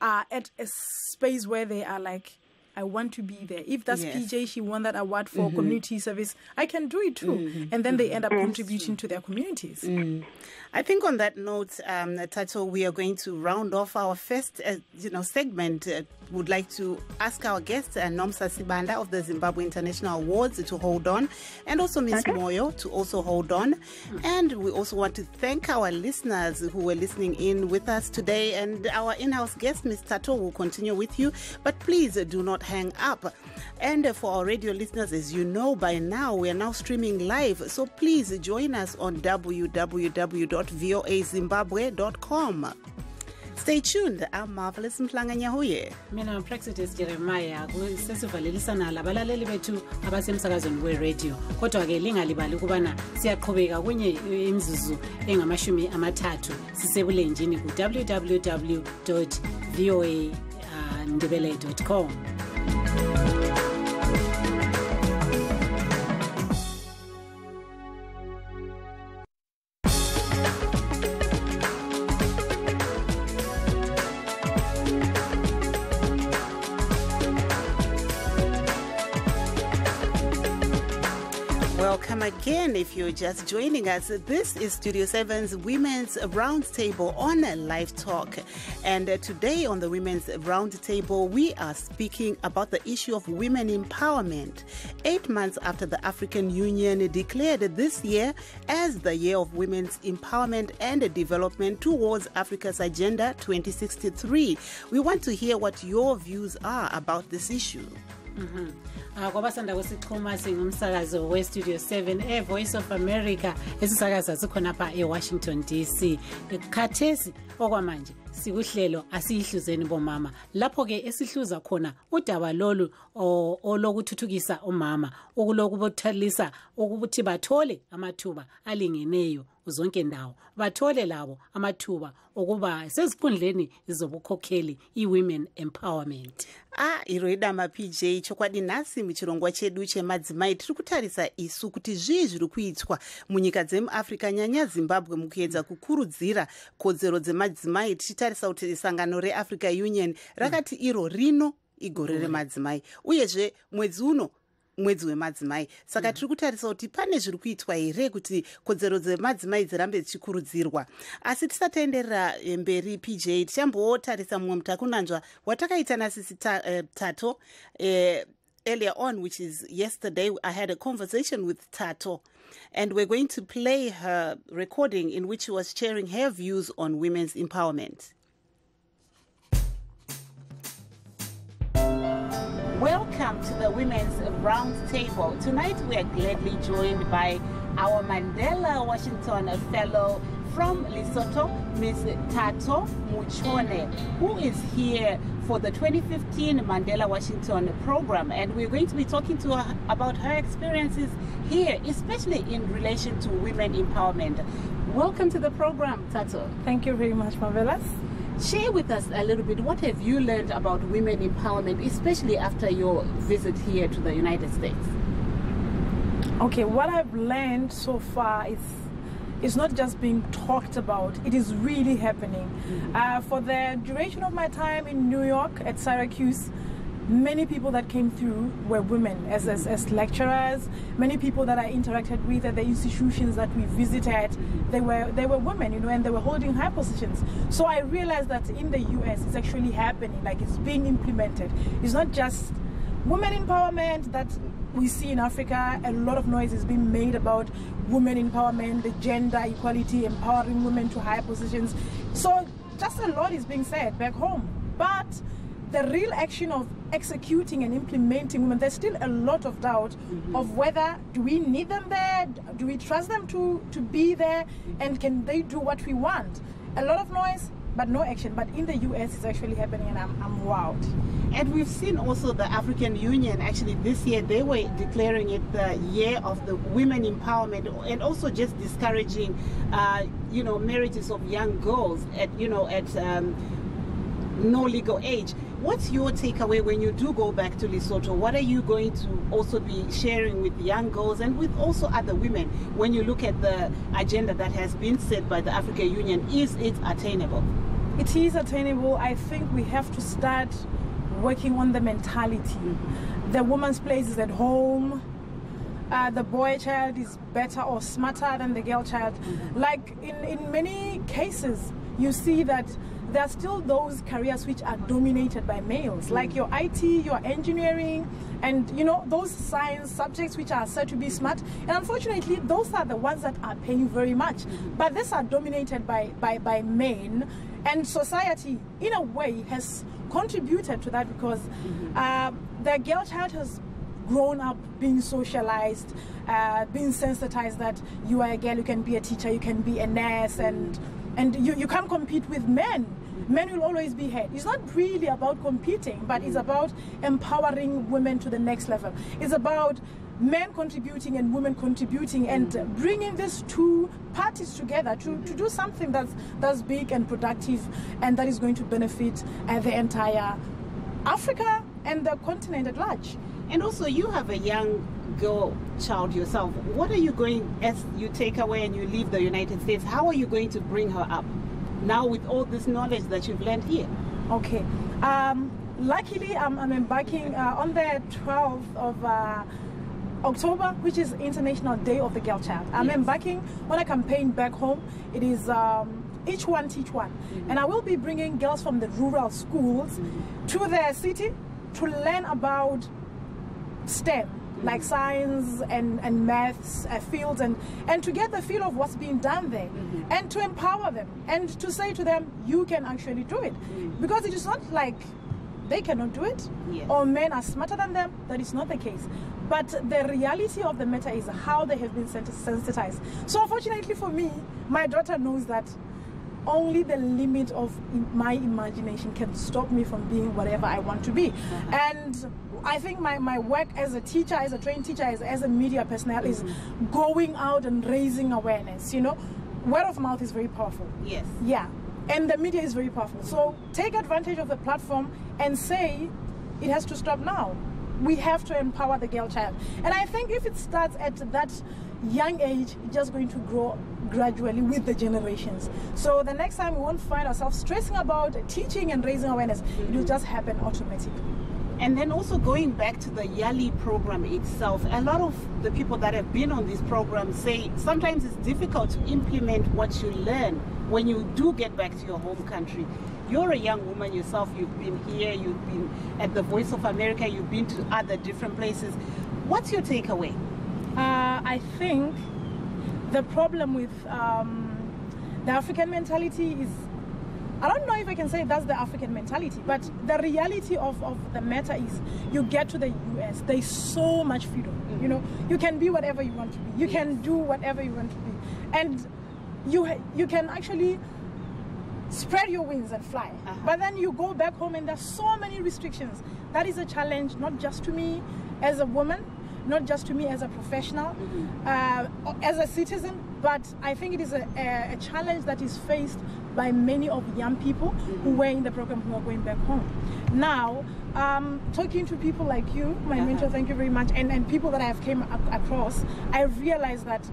are at a space where they are like I want to be there. If that's Yes. PJ, she won that award for Mhm. community service. I can do it too. Mhm. And then they end up contributing to their communities. Mm. I think on that note, um, Thato, we are going to round off our first, uh, you know, segment. Uh, would like to ask our guest, uh, Nomsa Sibanda of the Zimbabwe International Awards, to hold on, and also Miss Moyo to also hold on. And we also want to thank our listeners who were listening in with us today, and our in-house guest, Miss Thato, will continue with you. But please do not hang up. And for our radio listeners, as you know by now, we are now streaming live. So please join us on www.voazimbabwe.com. Stay tuned. I'm Marvelous Mhlanga mina praxitis jeremiah sesivalelisana labalaleli bethu abasemsakazweni weradio. Kodwa-ke lingalibali ukubana siyaqhubeka kunye imizuzu engamashumi amathathu. Sisebulenjini ku-www voa uh, ndebele.com Welcome again. If you're just joining us, this is Studio 7's Women's Roundtable on Live Talk. And uh, today on the Women's Roundtable, we are speaking about the issue of women empowerment. Eight months after the African Union declared this year as the year of women's empowerment and development towards Africa's Agenda 2063, we want to hear what your views are about this issue. Ah, kwabasanda kwesixhuma singumsakazo westudio 7 e-voice of america. Esisakaza sikhonapha e-washington dc khathesi okwamanje sikuhlelo asiyihluzeni bomama. Lapho-ke esihluza khona udaba lolu olokuthuthukisa umama ukulokubuthalisa ukuthi bathole amathuba alingeneyo. Zonke ndawo. Bathole labo amathuba okuba sezikhundleni zobukhokheli i-women empowerment. A iro idama pj chokwadi nhasi muchirongwa chedu chemadzimai tiri kutarisa isu kuti zvii zviri kuitwa munyika dzemuafrica nyanya zimbabwe mukuedza kukurudzira kodzero dzemadzimai tichitarisa kuti sangano reafrica union rakati iro rino igore remadzimai. Uyezve mwedzi uno mwedzi wemadzimai. Saka tiri kutarisa kuti pane zviri kuitwa here kuti kodzero dzemadzimai dzirambe dzichikurudzirwa? Asi tisataenderera eh, mberi pj tichambotarisa mumwe mutakunanzva watakaita nasisi ta, uh, thato uh, earlier on which is yesterday i had a conversation with thato. And we're going to play her recording in which she was sharing her views on women's empowerment Welcome to the Women's Round Table. Tonight we are gladly joined by our Mandela Washington Fellow from Lesotho, Ms. Thato Muchone, who is here for the 2015 Mandela Washington program. And we're going to be talking to her about her experiences here, especially in relation to women empowerment. Welcome to the program, Thato. Thank you very much, Marvelous. Share with us a little bit what have you learned about women empowerment, especially after your visit here to the United States? Okay, what I've learned so far is it's not just being talked about, it is really happening. Uh, for the duration of my time in New York at Syracuse, many people that came through were women as, as, as lecturers. Many people that I interacted with at the institutions that we visited, they were they were women, you know, and they were holding high positions. So I realized that in the US, it's actually happening, like it's being implemented. It's not just women empowerment that we see in Africa. A lot of noise is being made about women empowerment, the gender equality, empowering women to higher positions. So just a lot is being said back home, but the real action of executing and implementing women, there's still a lot of doubt of whether do we need them there, do we trust them to, to be there, and can they do what we want? A lot of noise, but no action. But in the US, it's actually happening, and I'm, I'm wowed. And we've seen also the African Union actually this year they were declaring it the year of the women empowerment and also just discouraging, uh, you know, marriages of young girls at you know at um, no legal age. What's your takeaway when you do go back to Lesotho? What are you going to also be sharing with young girls and with also other women when you look at the agenda that has been set by the African Union? Is it attainable? It is attainable. I think we have to start working on the mentality. The woman's place is at home. Uh, the boy child is better or smarter than the girl child. Like in, in many cases, you see that there are still those careers which are dominated by males, like your IT, your engineering, and you know those science subjects which are said to be smart. And unfortunately, those are the ones that are paying very much. But these are dominated by by, by men, and society, in a way, has contributed to that because uh, the girl child has grown up being socialized, uh, being sensitized that you are a girl, you can be a teacher, you can be a nurse, and and you, you can't compete with men. Men will always be ahead. It's not really about competing, but it's about empowering women to the next level. It's about men contributing and women contributing and bringing these two parties together to, to do something that's, that's big and productive and that is going to benefit uh, the entire Africa and the continent at large. And also, you have a young girl child yourself. What are you going, as you take away and you leave the United States, how are you going to bring her up now with all this knowledge that you've learned here? Okay. Um, luckily, I'm, I'm embarking uh, on the 12th of uh, October, which is International Day of the Girl Child. I'm Yes. embarking on a campaign back home. It is um, each one teach one, and I will be bringing girls from the rural schools to the city to learn about STEM, like science and, and maths uh, fields, and, and to get the feel of what's being done there, mm-hmm. and to empower them, and to say to them, you can actually do it. Mm. Because it is not like they cannot do it, Yes. or men are smarter than them. That is not the case. But the reality of the matter is how they have been sensitized. So, unfortunately for me, my daughter knows that only the limit of my imagination can stop me from being whatever I want to be. Uh-huh. And I think my, my work as a teacher, as a trained teacher, as, as a media personnel is going out and raising awareness. You know, word of mouth is very powerful. Yes. Yeah, and the media is very powerful. So take advantage of the platform and say it has to stop now. We have to empower the girl child. And I think if it starts at that young age, it's just going to grow gradually with the generations. So the next time we won't find ourselves stressing about teaching and raising awareness, it will mm-hmm. just happen automatically. And then also going back to the Yali program itself, a lot of the people that have been on this program say sometimes it's difficult to implement what you learn when you do get back to your home country. You're a young woman yourself, you've been here, you've been at the Voice of America, you've been to other different places. What's your takeaway? Uh, I think the problem with um, the African mentality is I don't know if I can say that's the African mentality, but the reality of, of the matter is you get to the US, there's so much freedom. You mm-hmm. know, you can be whatever you want to be, you can do whatever you want to be, and you you can actually spread your wings and fly. Uh-huh. But then you go back home and there's so many restrictions. That is a challenge, not just to me as a woman, not just to me as a professional, mm-hmm. uh, as a citizen, but I think it is a, a, a challenge that is faced by many of young people who were in the program who are going back home. Now, um, talking to people like you, my mentor, thank you very much, and, and people that I have came ac- across, I realized that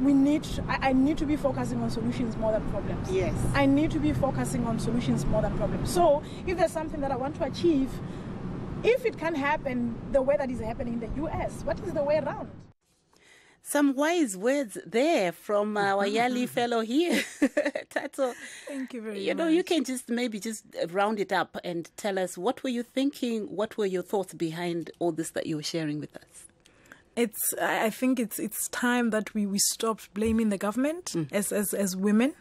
we need I, I need to be focusing on solutions more than problems. Yes. i need to be focusing on solutions more than problems. So if there's something that i want to achieve if it can happen the way that is happening in the us what is the way around? Some wise words there from our Yali fellow here, Thato. thank you very much. You know, you can just maybe just round it up and tell us what were you thinking? What were your thoughts behind all this that you were sharing with us? it's i think it's it's time that we we stop blaming the government mm. as as as women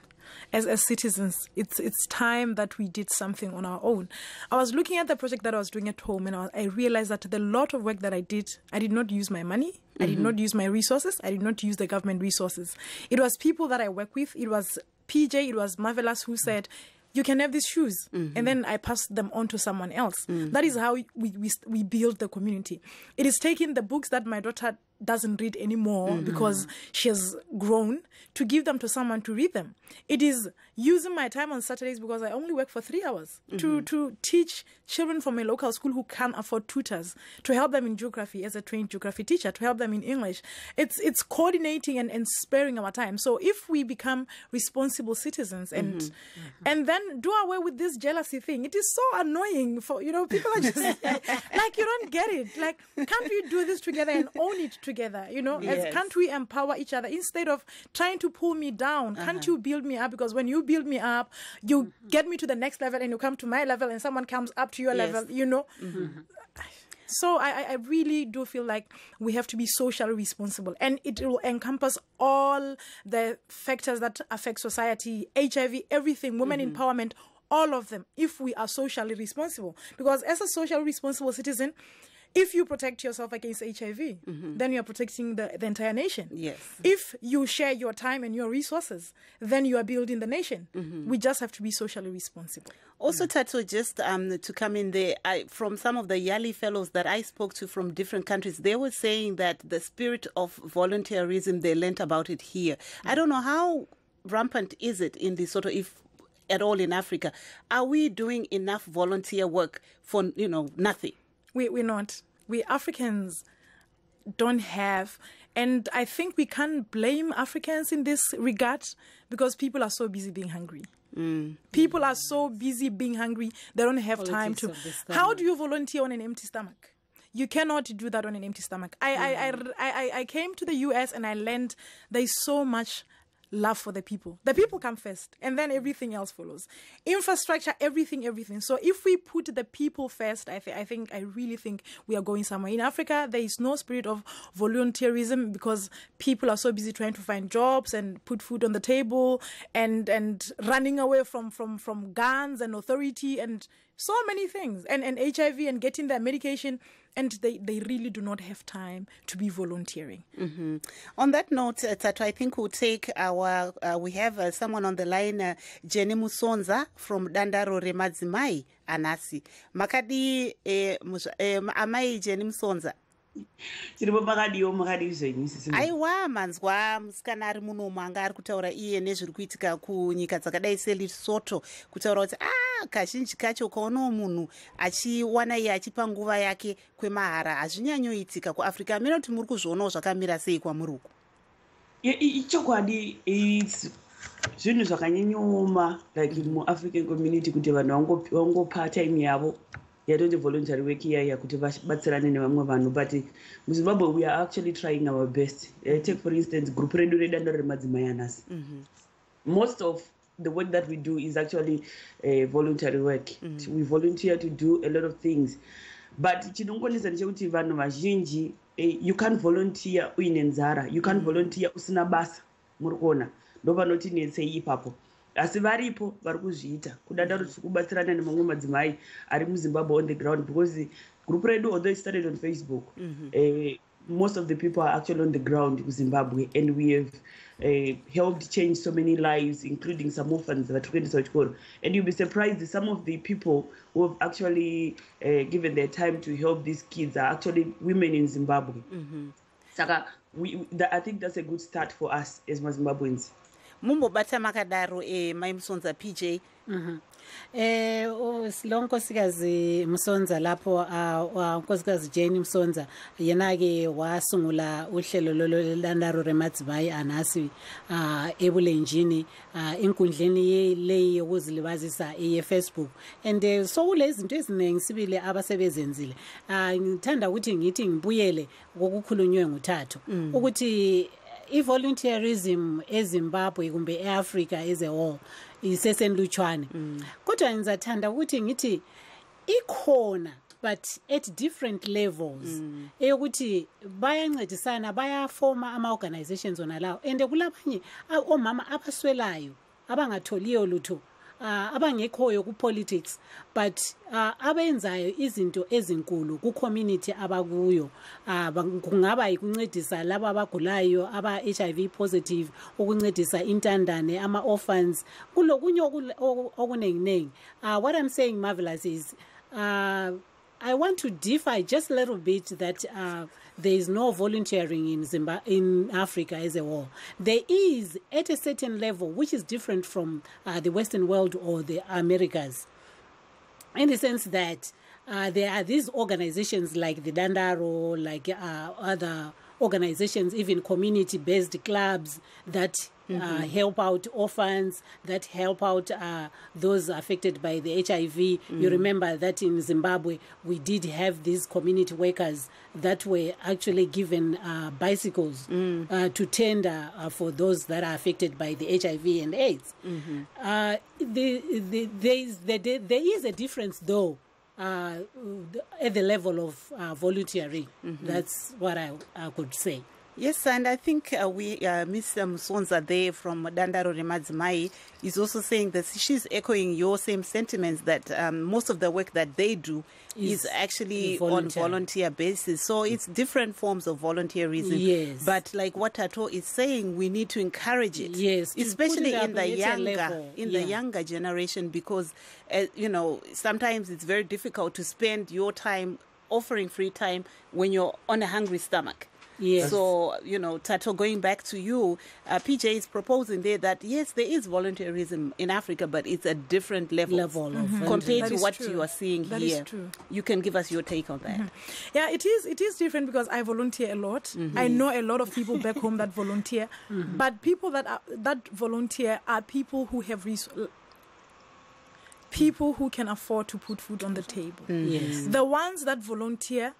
as as citizens it's it's time that we did something on our own i was looking at the project that i was doing at home and i, I realized that the lot of work that i did i did not use my money i did mm-hmm. not use my resources i did not use the government resources it was people that i work with it was pj it was marvelous who said you can have these shoes mm-hmm. and then i pass them on to someone else. Mm. That is how we, we we build the community. It is taking the books that my daughter doesn't read anymore mm-hmm. because she has grown to give them to someone to read them. It is using my time on saturdays because i only work for three hours to mm-hmm. to teach children from a local school who can't afford tutors to help them in geography as a trained geography teacher to help them in english. It's it's coordinating and, and sparing our time. So if we become responsible citizens and mm-hmm. Mm-hmm. and then do away with this jealousy thing it is so annoying for you know people are just like you don't get it. Like can't we do this together and own it together? You know Yes. As, can't we empower each other instead of trying to pull me down? Can't uh-huh. you build me up? Because when you build me up. You mm-hmm. get me to the next level and you come to my level and someone comes up to your Yes. level you know? Mm-hmm. So I, I- I really do feel like we have to be socially responsible and it will encompass all the factors that affect society hiv everything women mm-hmm. empowerment all of them if we are socially responsible. Because as a socially responsible citizen if you protect yourself against hiv then you're protecting the, the entire nation Yes. if you share your time and your resources then you are building the nation we just have to be socially responsible Also, Thato, just um, to come in there, I, from some of the Yali fellows that I spoke to from different countries, they were saying that the spirit of volunteerism, they learnt about it here. I don't know how rampant is it in this sort of, if at all in Africa. Are we doing enough volunteer work for, you know, nothing? We, we're not. We Africans don't have. And I think we can't blame Africans in this regard because people are so busy being hungry. Mm. People are so busy being hungry, they don't have time to. Politics of the How do you volunteer on an empty stomach? You cannot do that on an empty stomach. I, I, I, mm. I, I- I came to the US and I learned there's so much love for the people. The people come first, and then everything else follows. Infrastructure, everything, everything. So if we put the people first, I, th- I think, I really think we are going somewhere. In Africa, there is no spirit of volunteerism because people are so busy trying to find jobs and put food on the table and and running away from from from guns and authority and so many things and and HIV and getting their medication and they they really do not have time to be volunteering. On that note, uh, Thato, I think we'll take our, uh, we have uh, someone on the line, uh, Jenny Musonza from Dandaro Remadzimai, Anasi. Makadi, eh, eh, amai Jenny Musonza. Tiripo pakadiwo makadi zvenyu aiwa manzwa musikana ari munomu anga ari kutaura iye nezviri kuitika kunyika dzakadai selisoto kutaura kuti a kazhinji kacho ukaonawo munhu achiwana iye achipa nguva yake kwemahara hazvinyanyoitika kuafrica amene kuti muri kuzvionawo zvakamira sei kwamuri uku ichokwadi zvinhu zvakanyanyooma like muafrican community kuti vanhu vango- vangopa time yavo yatoti voluntary work iyaiya kuti vabatsirane nevamwe vanhu but muzimbabwe we are actually trying our best. Uh, take for instance group redu redanda remadzimai anasi most of the work that we do is actually uh, voluntary work. We volunteer to do a lot of things. But chinongonesa ndechekuti vanhu vazhinji eh, you can't volunteer uine nzara. You can't volunteer usina basa muri kuona. Ndo panotinetsei ipapo asi varipo vari kuzviita kudadaro tiri kubatsirana nemamwe madzimai ari muzimbabwe on the ground because group redu although it started on facebook eh, most of the people are actually on the ground in Zimbabwe, and we have uh, helped change so many lives, including some orphans that are to Chikoro. And you'll be surprised some of the people who have actually uh, given their time to help these kids are actually women in Zimbabwe. Saka, we, we- that, I think that's a good start for us as Zimbabweans. Mumbobata makadaro eh, mai musonza pj Eh o- lo nkosikazi Msonza lapho ah, wa- unkosikazi Jane Msonza yena ke wasungula uhlelo lolandaro remadzimai anasi ah, ebulenjini ah, inkundleni ye- leyi yokuzilibazisa eye Facebook and eh, so kulezinto eziningi sibile abasebezenzile. Ah, ngithanda ukuthi ngithi ngibuyele kokukhulunywe nguthathu. Ukuthi i-volunteerism ezimbabwe kumbe e-africa as a whole isesenlutshwane kodwa ngizathanda ukuthi ngithi ikhona but at different levels. Eyokuthi bayancedisana bayafoma ama-organizations wona lawo. And kulabanye a- omama abaswelayo abangatholiyo lutho uh, abangekhoyo ku-politics but uh, abenzayo izinto ezinkulu ku-community abakuyo. Uh, kungaba yikuncedisa labo abagulayo aba-hiv positive ukuncedisa intandane ama-orphans kulokunye okul- oku- okuninginingi uh, what i'm saying marvelous is uh, I want to differ just a little bit that uh, there is no volunteering in in Africa as a whole. There is at a certain level, which is different from uh, the Western world or the Americas in the sense that uh, there are these organizations like the Dandaro, like uh, other organizations, even community based clubs that uh, help out orphans, that help out uh, those affected by the HIV. You remember that in Zimbabwe, we did have these community workers that were actually given uh, bicycles uh, to tender uh, for those that are affected by the HIV and AIDS. Uh, the, the, there, is, there, there is a difference, though, uh, at the level of uh, volunteering. That's what I, I could say. Yes, and I think uh, we, uh, Ms. Musonza there from Dandaro Remadzimai is also saying that she's echoing your same sentiments that um, most of the work that they do is, Is actually on volunteer basis. So it's different forms of volunteerism. Yes. But like what Thato is saying, we need to encourage it. Yes, Especially it in the younger, level, in yeah. the younger generation because, uh, you know, sometimes it's very difficult to spend your time offering free time when you're on a hungry stomach. Yes. So, you know, Thato, going back to you, uh, PJ is proposing there that yes, there is volunteerism in Africa, but it's a different level, Level of Mhm. compared That to what true. you are seeing That is here. true. You can give us your take on that. Yeah, it is. It is different because I volunteer a lot. I know a lot of people back home that volunteer, but people that are, that volunteer are people who have res- people who can afford to put food on the table. Yes. The ones that volunteer,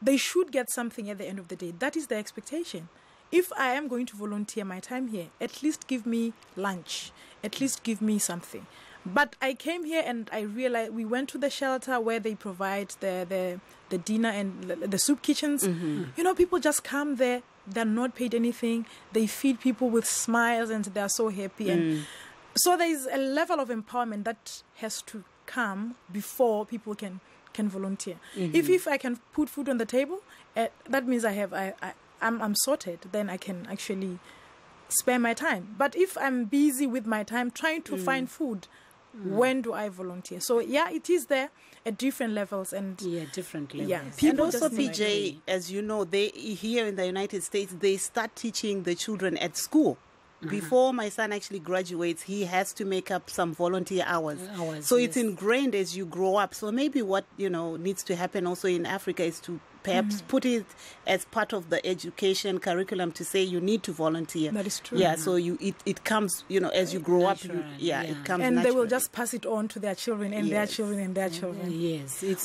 they should get something at the end of the day. That is the expectation. If I am going to volunteer my time here, at least give me lunch. At least give me something. But I came here and I realized we went to the shelter where they provide the the, the dinner and the, the soup kitchens. Mm-hmm. You know, people just come there. They're not paid anything. They feed people with smiles and they're so happy. And mm. so there is a level of empowerment that has to come before people can can volunteer. Mm-hmm. If if I can put food on the table, uh, that means I have I, I I'm I'm sorted. Then I can actually spare my time. But if I'm busy with my time trying to mm. find food, mm. when do I volunteer? So yeah, it is there at different levels and Yeah, different levels. yeah, and people also, just need- PJ, as you know, they here in the United States they start teaching the children at school. Mm-hmm. Before my son actually graduates, he has to make up some volunteer hours. Hours, so it's ingrained as you grow up. So maybe what you know needs to happen also in Africa is to perhaps Mm-hmm. put it as part of the education curriculum to say you need to volunteer. That is true. Yeah. So you it, it comes you know as you grow up. You, yeah, yeah. it comes. and they will just pass it on to their children and their children and their children. Yes, it's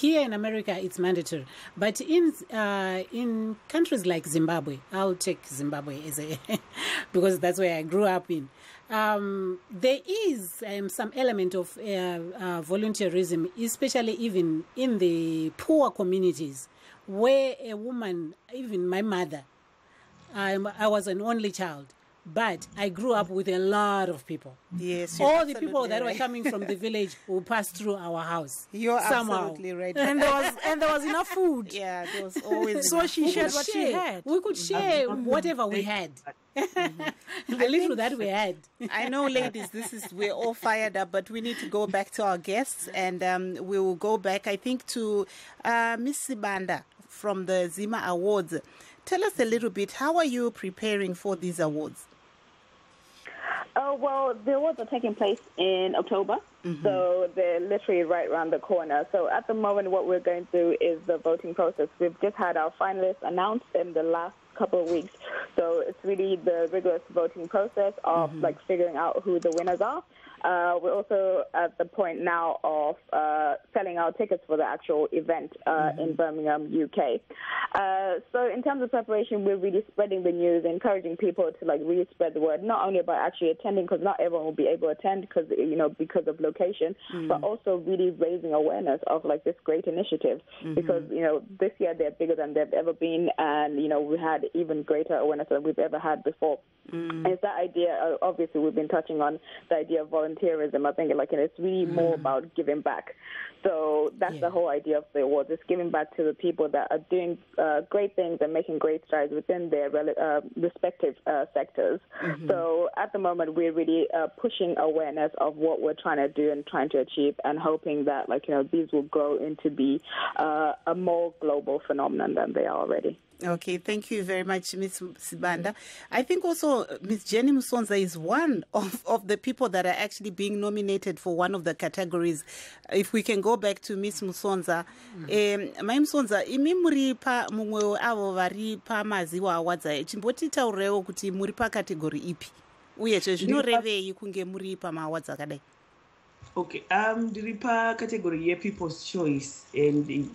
here in America. It's mandatory, but in uh, in countries like Zimbabwe, I'll take Zimbabwe as a because that's where I grew up in. Um, there is um, some element of uh, uh, volunteerism, especially even in the poor communities, where a woman, even my mother, I'm, I was an only child, but I grew up with a lot of people. Yes. you're All the people absolutely that were coming from the village who passed through our house. You're somehow. absolutely right. And there was and there was enough food. yeah, there was always. So enough she food. shared could what she had. We could share whatever we had. the little that we had. I know, ladies, this is we're all fired up, but we need to go back to our guests, and um, we will go back, I think, to uh, Miss Sibanda from the ZIWA Awards. Tell us a little bit. How are you preparing for these awards? Oh, well, the awards are taking place in October, mm-hmm. so they're literally right around the corner. So at the moment, what we're going through is the voting process. We've just had our finalists announced in the last couple of weeks. So it's really the rigorous voting process of mm-hmm. like figuring out who the winners are. Uh, we're also at the point now of uh, selling our tickets for the actual event uh, in Birmingham, UK. Uh, so in terms of preparation, we're really spreading the news, encouraging people to like really spread the word, not only about actually attending, because not everyone will be able to attend because you know because of location, but also really raising awareness of like this great initiative because you know this year they're bigger than they've ever been, and you know we had even greater awareness than we've ever had before. And it's that idea. Obviously, we've been touching on the idea of volunteerism. I think like it's really more about giving back. So that's the whole idea of the awards. It's giving back to the people that are doing uh, great things and making great strides within their rel- uh, respective uh, sectors. So at the moment, we're really uh, pushing awareness of what we're trying to do and trying to achieve, and hoping that like you know these will grow into be uh, a more global phenomenon than they are already. Okay, thank you very much, Miss Sibanda. I think also uh, Miss Jenny Musonza is one of, of the people that are actually being nominated for one of the categories. If we can go back to Miss Musonza, um, Mai Musonza, imi muri pa mumwe avo vari pamaziwa awards aya chimbotitaurewo kuti muri pakategori ipi uyezve zvinorevei kunge muri pamaawards akadai Okay, um, the repair category, pacategory people's choice, and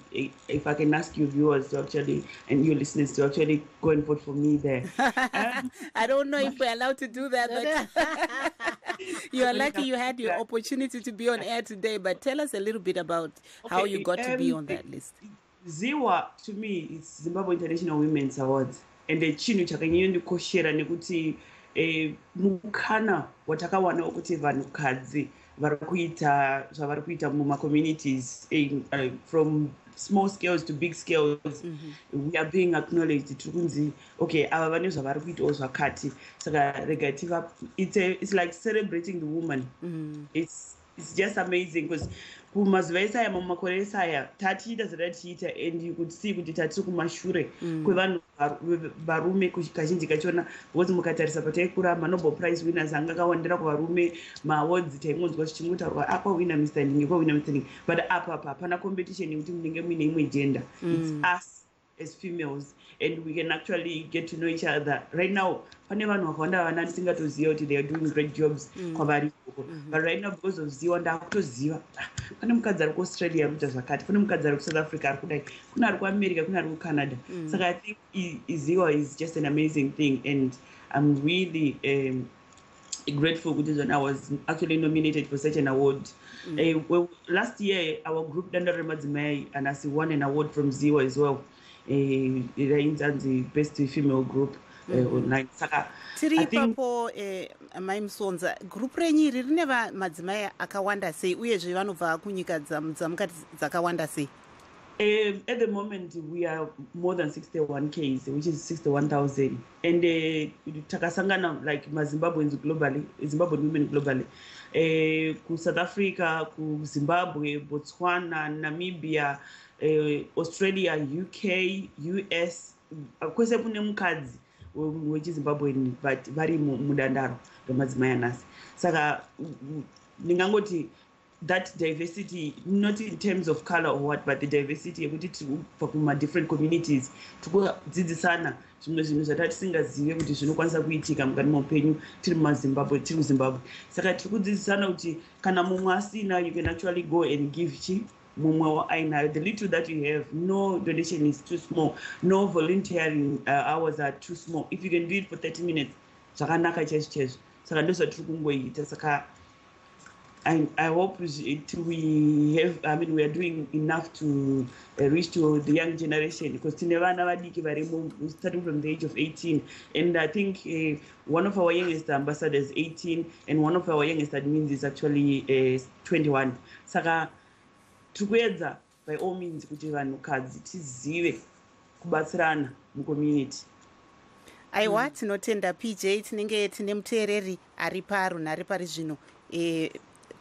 if I can ask you viewers to actually and your listeners to actually go and vote for me there. I don't know if we're allowed to do that, but you are lucky you had your opportunity to be on air today. But tell us a little bit about how you got to be um, on that list. ziwa to me it's zimbabwe international women's awards ende chinhu chakanyanyondikoshera nekuti eh, mukana watakawana wekuti vanhukadzi vari kuita zvavari kuita mumacommunities eh, uh, from small scales to big scales we are being acknowledged tiri kunzi okay ava vane zvavari kuitawo zvakati saka rega tiva it's, a, it's like celebrating the woman. It's it's just amazing because kumazuva esaya mumakore esaya tatiita zatatiita and you could see kuti tatiri kumashure Mm. kwevanhu varu- varume kazhinji kachona because mukatarisa pataikura manobel prize winners anga akawandira kuvarume maawards taingonzwa zvichingutaurwa akwawina mr ndingi kwawina mr ndingi but apa pa hapana competition yekuti munenge muine imwe gender it's Mm. us as females and we can actually get to know each other right now pane vanhu vakawanda vana ndisingatoziva kuti they are doing great jobs Mm. kwavari ikoko but right now because of ziwa ndaakutoziva "Ah, pane mukadzi ari kuaustralia ari kuita zvakati pane mukadzi ari kusouth africa ari kudai kuna ari kuamerica kuna ari kucanada Mm. saka i think iziwa is just an amazing thing and i'm really um, grateful kuti zona i was actually nominated for such an award Mm. uh, well, last year our group danda remadzimai and asi won an award from ziwa as well uh, rainzanzi best female group uh, online saka tiri I think- ipapo eh, mai musonza gurupu renyu iri rine va- madzimai akawanda sei uyezve vanobva kunyika dzam- dzamukati dzakawanda sei Um, at the moment, we are more than 61 Ks, which is 61,000. And uh, takasangana like Zimbabweans globally, Zimbabwean women globally. Uh, ku South Africa, ku Zimbabwe, Botswana, Namibia, uh, Australia, UK, US. kwese kune mukadzi we- wechizimbabweni but vari mu- mudandaro remadzimai anhasi saka ndingangoti that diversity not in terms of color or what but the diversity yekuti tiri kubva kumadifferent communities tikudzidzisana zvimwe zvinhu zvatatisingazive kuti zvinokwanisa kuitika mukati meupenyu tiri mumazimbabwe tiri kuzimbabwe saka tiri kudzidzisana kuti kana mumwe asina you can actually go and give chi the little that you have no donation is too small no volunteering uh, hours are too small if you can do it for 30 minutes zvakanaka chaizvo chaizvo saka ndozvatiri kungoita saka I, I hope it, we have, I mean, we are doing enough to uh, reach to the young generation because Tinevana Vadiki Varimo, starting from the age of 18. And I think uh, one of our youngest ambassadors is 18 and one of our youngest admins is actually uh, 21. Saka, together, by all means, kuti vanhukadzi tizive kubatsirana mucommunity. aiwa tinotenda pj tinenge tine muteereri ari parunhare pari zvino. E,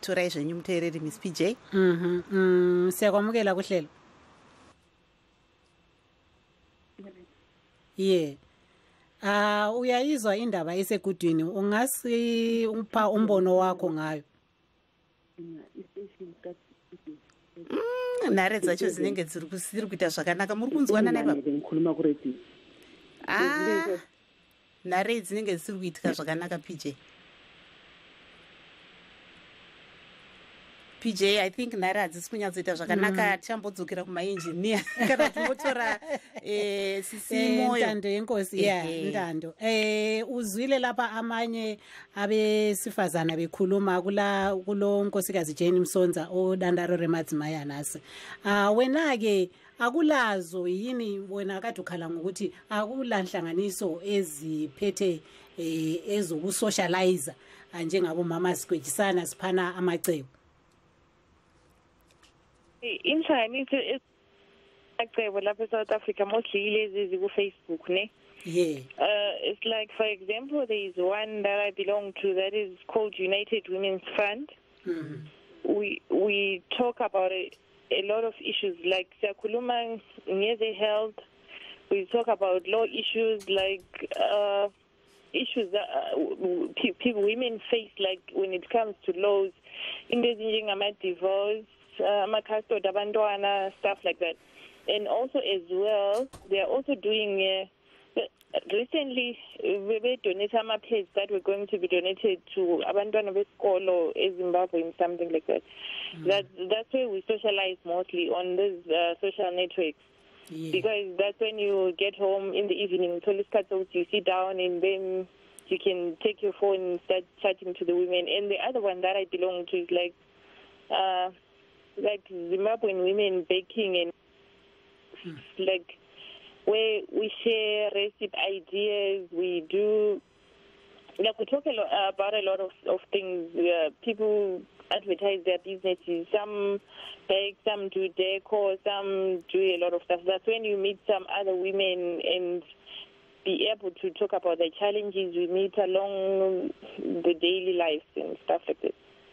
torai zvenyu muteereri miss pj Mhm, mm, siyakwamukela kuhlelo. Ye. Ah uyayizwa indaba esegudwini ungasipha umbono wakho ngayo. Mm, nhare dzacho dzinenge dziri kuita zvakanaka. Muri kunzwana naipa ngikhuluma kuredio Ah, nhare idzi dzinenge dzisiri kuitika zvakanaka pj pj i think nhare hadzisi kunyatsoita zvakanaka. Tichambodzokera kumainjiniya kana tingotora eh, sisimo Eh, yenkosi ya ntando. Eh uzwile lapha amanye abesifazana bekhuluma kula kulo nkosikazi Jane Msonza odandaro remadzimai anasi ah wena ke akulazo yini? Wena kade ukhala ngokuthi akulanhlanganiso eziphethe eh ezokusocialize njengabo mama sigwejisana siphana amacebo inhlanganiso acebo lapha e-south africa mostly yilezi eziku-facebook ne yeah Uh, it's like, for example, there is one that I belong to that is called United Women's Fund. We we talk about a, a lot of issues like Siakuluma Nyeze Health. We talk about law issues like uh, issues that uh, w- w- pe- people women face, like when it comes to laws, in the divorce, uh, custody abantwana, stuff like that. And also as well, they are also doing. Uh, recently we we donate ama-pads that were going to be donated to abantwana besikolo ezimbabwe and something like that that that's where we socialize mostly on these uh, social networks Yeah. because that's when you get home in the evening so you sit down and then you can take your phone and start chatting to the women and the other one that i belong to is like uh like zimbabwean women baking and like where we share recipe ideas. We do like we talk a lot about a lot of of things. Uh, people advertise their businesses. Some bake, some do decor, some do a lot of stuff. That's when you meet some other women and be able to talk about the challenges we meet along the daily lives and stuff like this.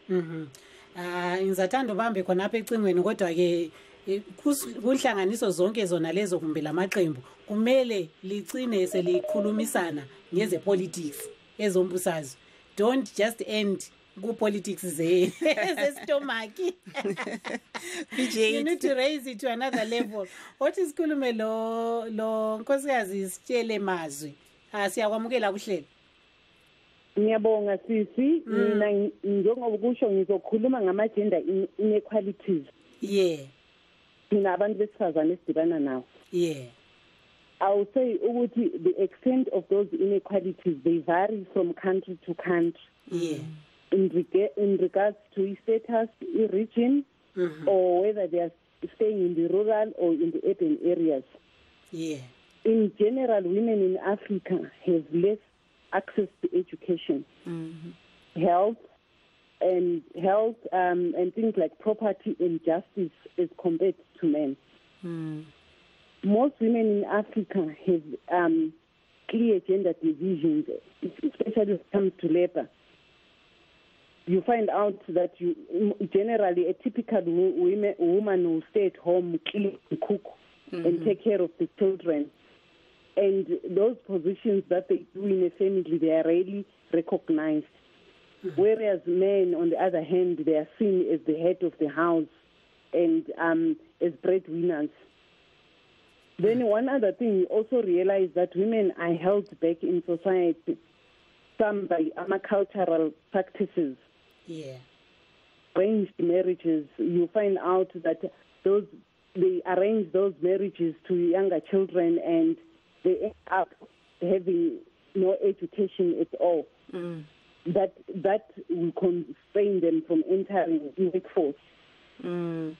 Mhm. Hayi ngizathanda ubambe khonapha ecingweni kodwa-ke eh, kus- kuhlanganiso zonke zona lezo kumbe lamaqembu kumele ligcine selikhulumisana ngezepolitics ezombusazwe. Don't just end ku-politics ze- zesitomaki. You need to raise it to another level. Othi sikhulume lo lo nkosikazi sitshele mazwi. Ah siyakwamukela kuhlelo. Ngiyabonga sisi. Mina ngi- njengoba kusho ngizokhuluma ngama-gender in- inequalities. Yeah. Thina abantu besifazane esidibana nawo. Yeah. I will say ukuthi the extent of those inequalities they vary from country to country. Yeah. In, rega- in regards to i-status i-region or whether they are staying in the rural or in the urban areas. Yeah. In general women in africa have less access to education health and health um, and things like property and justice as compared to men. Most women in Africa have um, clear gender divisions, especially when it comes to labor. You find out that you generally a typical wo- women, woman will stay at home, clean, cook, and take care of the children. And those positions that they do in a family, they are rarely recognized. Whereas men, on the other hand, they are seen as the head of the house and um, as breadwinners. Then one other thing, you also realize that women are held back in society, some by um, cultural practices, yeah arranged marriages. You find out that those they arrange those marriages to younger children, and they end up having no education at all. That that will constrain them from entering the workforce. Mm.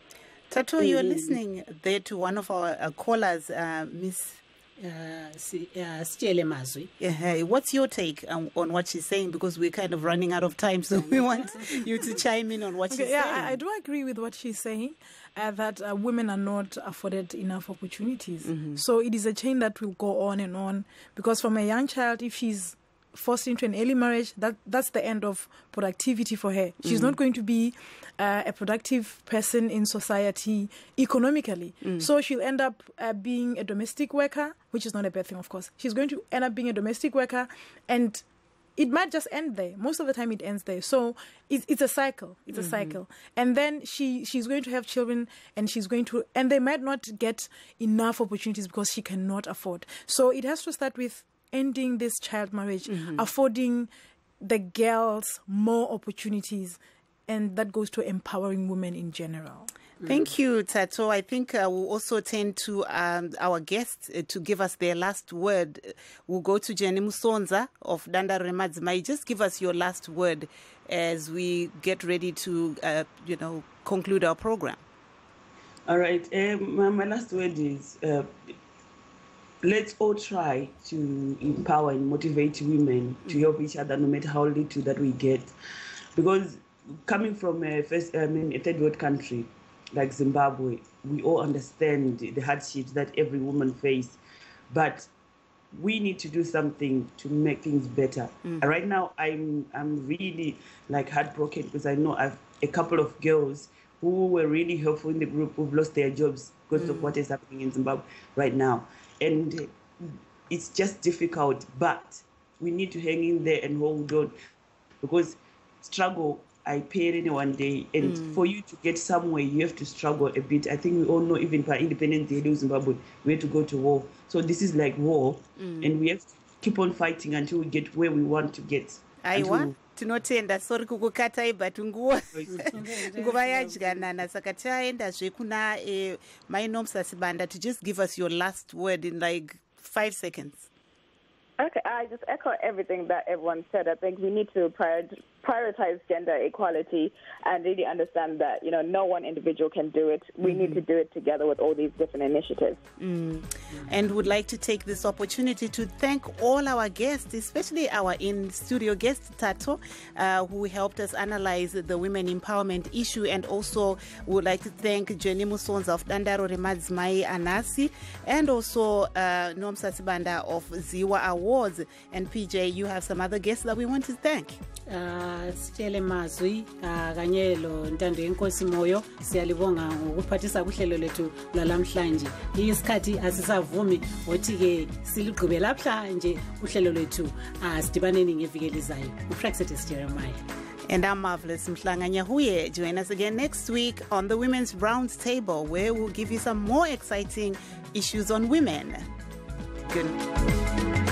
Thato, you're Mhm. listening there to one of our uh, callers, uh, Miss. Uh, si, uh, sitshele mazwi Yeah, what's your take on, on what she's saying? Because we're kind of running out of time, so we want you to chime in on what Okay, she's yeah, saying. I, I do agree with what she's saying uh, that uh, women are not afforded enough opportunities. So it is a chain that will go on and on because from a young child, if she's forced into an early marriage, that that's the end of productivity for her. She's Mhm. not going to be uh, a productive person in society economically. So she'll end up uh, being a domestic worker, which is not a bad thing, of course. She's going to end up being a domestic worker and it might just end there. Most of the time, it ends there. So it's, it's a cycle. It's a Mhm. cycle, and then she she's going to have children, and she's going to, and they might not get enough opportunities because she cannot afford. So it has to start with ending this child marriage, affording the girls more opportunities, and that goes to empowering women in general. Thank you, Thato. I think uh, we'll also turn to um, our guests uh, to give us their last word. We'll go to Jenny Musonza of Danda Remadzimai. Just give us your last word as we get ready to, uh, you know, conclude our program. All right. Um, my, my last word is uh, let's all try to empower and motivate women to help each other, no matter how little that we get. Because coming from a first, I mean, a third world country like Zimbabwe, we all understand the hardships that every woman faces. But we need to do something to make things better. Mm. Right now, I'm I'm really like heartbroken because I know I've a couple of girls who were really helpful in the group who've lost their jobs because of Mm. what is happening in Zimbabwe right now, and it's just difficult. But we need to hang in there and hold on because struggle I pay it one day, and Mm. for you to get somewhere, you have to struggle a bit. I think we all know, even for independence day, Zimbabwe, we had to go to war. So this is like war, Mm. and we have to keep on fighting until we get where we want to get. I Until- tinotenda. Sori kukukatai but nguva nguva yadyanana. Saka taendazve kuna eh, mainomsa sibanda to just give us your last word in like five seconds. Okay, I just echo everything that everyone said. I think we need to prior- prioritize gender equality and really understand that you know no one individual can do it. We need to do it together with all these different initiatives. Mm. And would like to take this opportunity to thank all our guests, especially our in studio guest, Thato, uh, who helped us analyze the women empowerment issue. And also, would like to thank Jenny Musonza of Dandaro Remadzimai Anasi, and also uh, Nomsa Sibanda of Ziwa Awards. And PJ, you have some other guests that we want to thank. uh, sitshele mazwi uh, kanye lo ntando yenkosi moyo siyalibonga ngokuphathisa kuhlelo lethu lwalamhlanje isikhathi asisavumi ngothi-ke siligqibe laphlanje uhlelo lwethu uh, sidibaneni ngeviki elizayo ufraxetis jeremiah And I'm Marvelous Mhlanga Nyahuye. Join us again next week on the Women's Round Table, where we'll give you some more exciting issues on women. Good.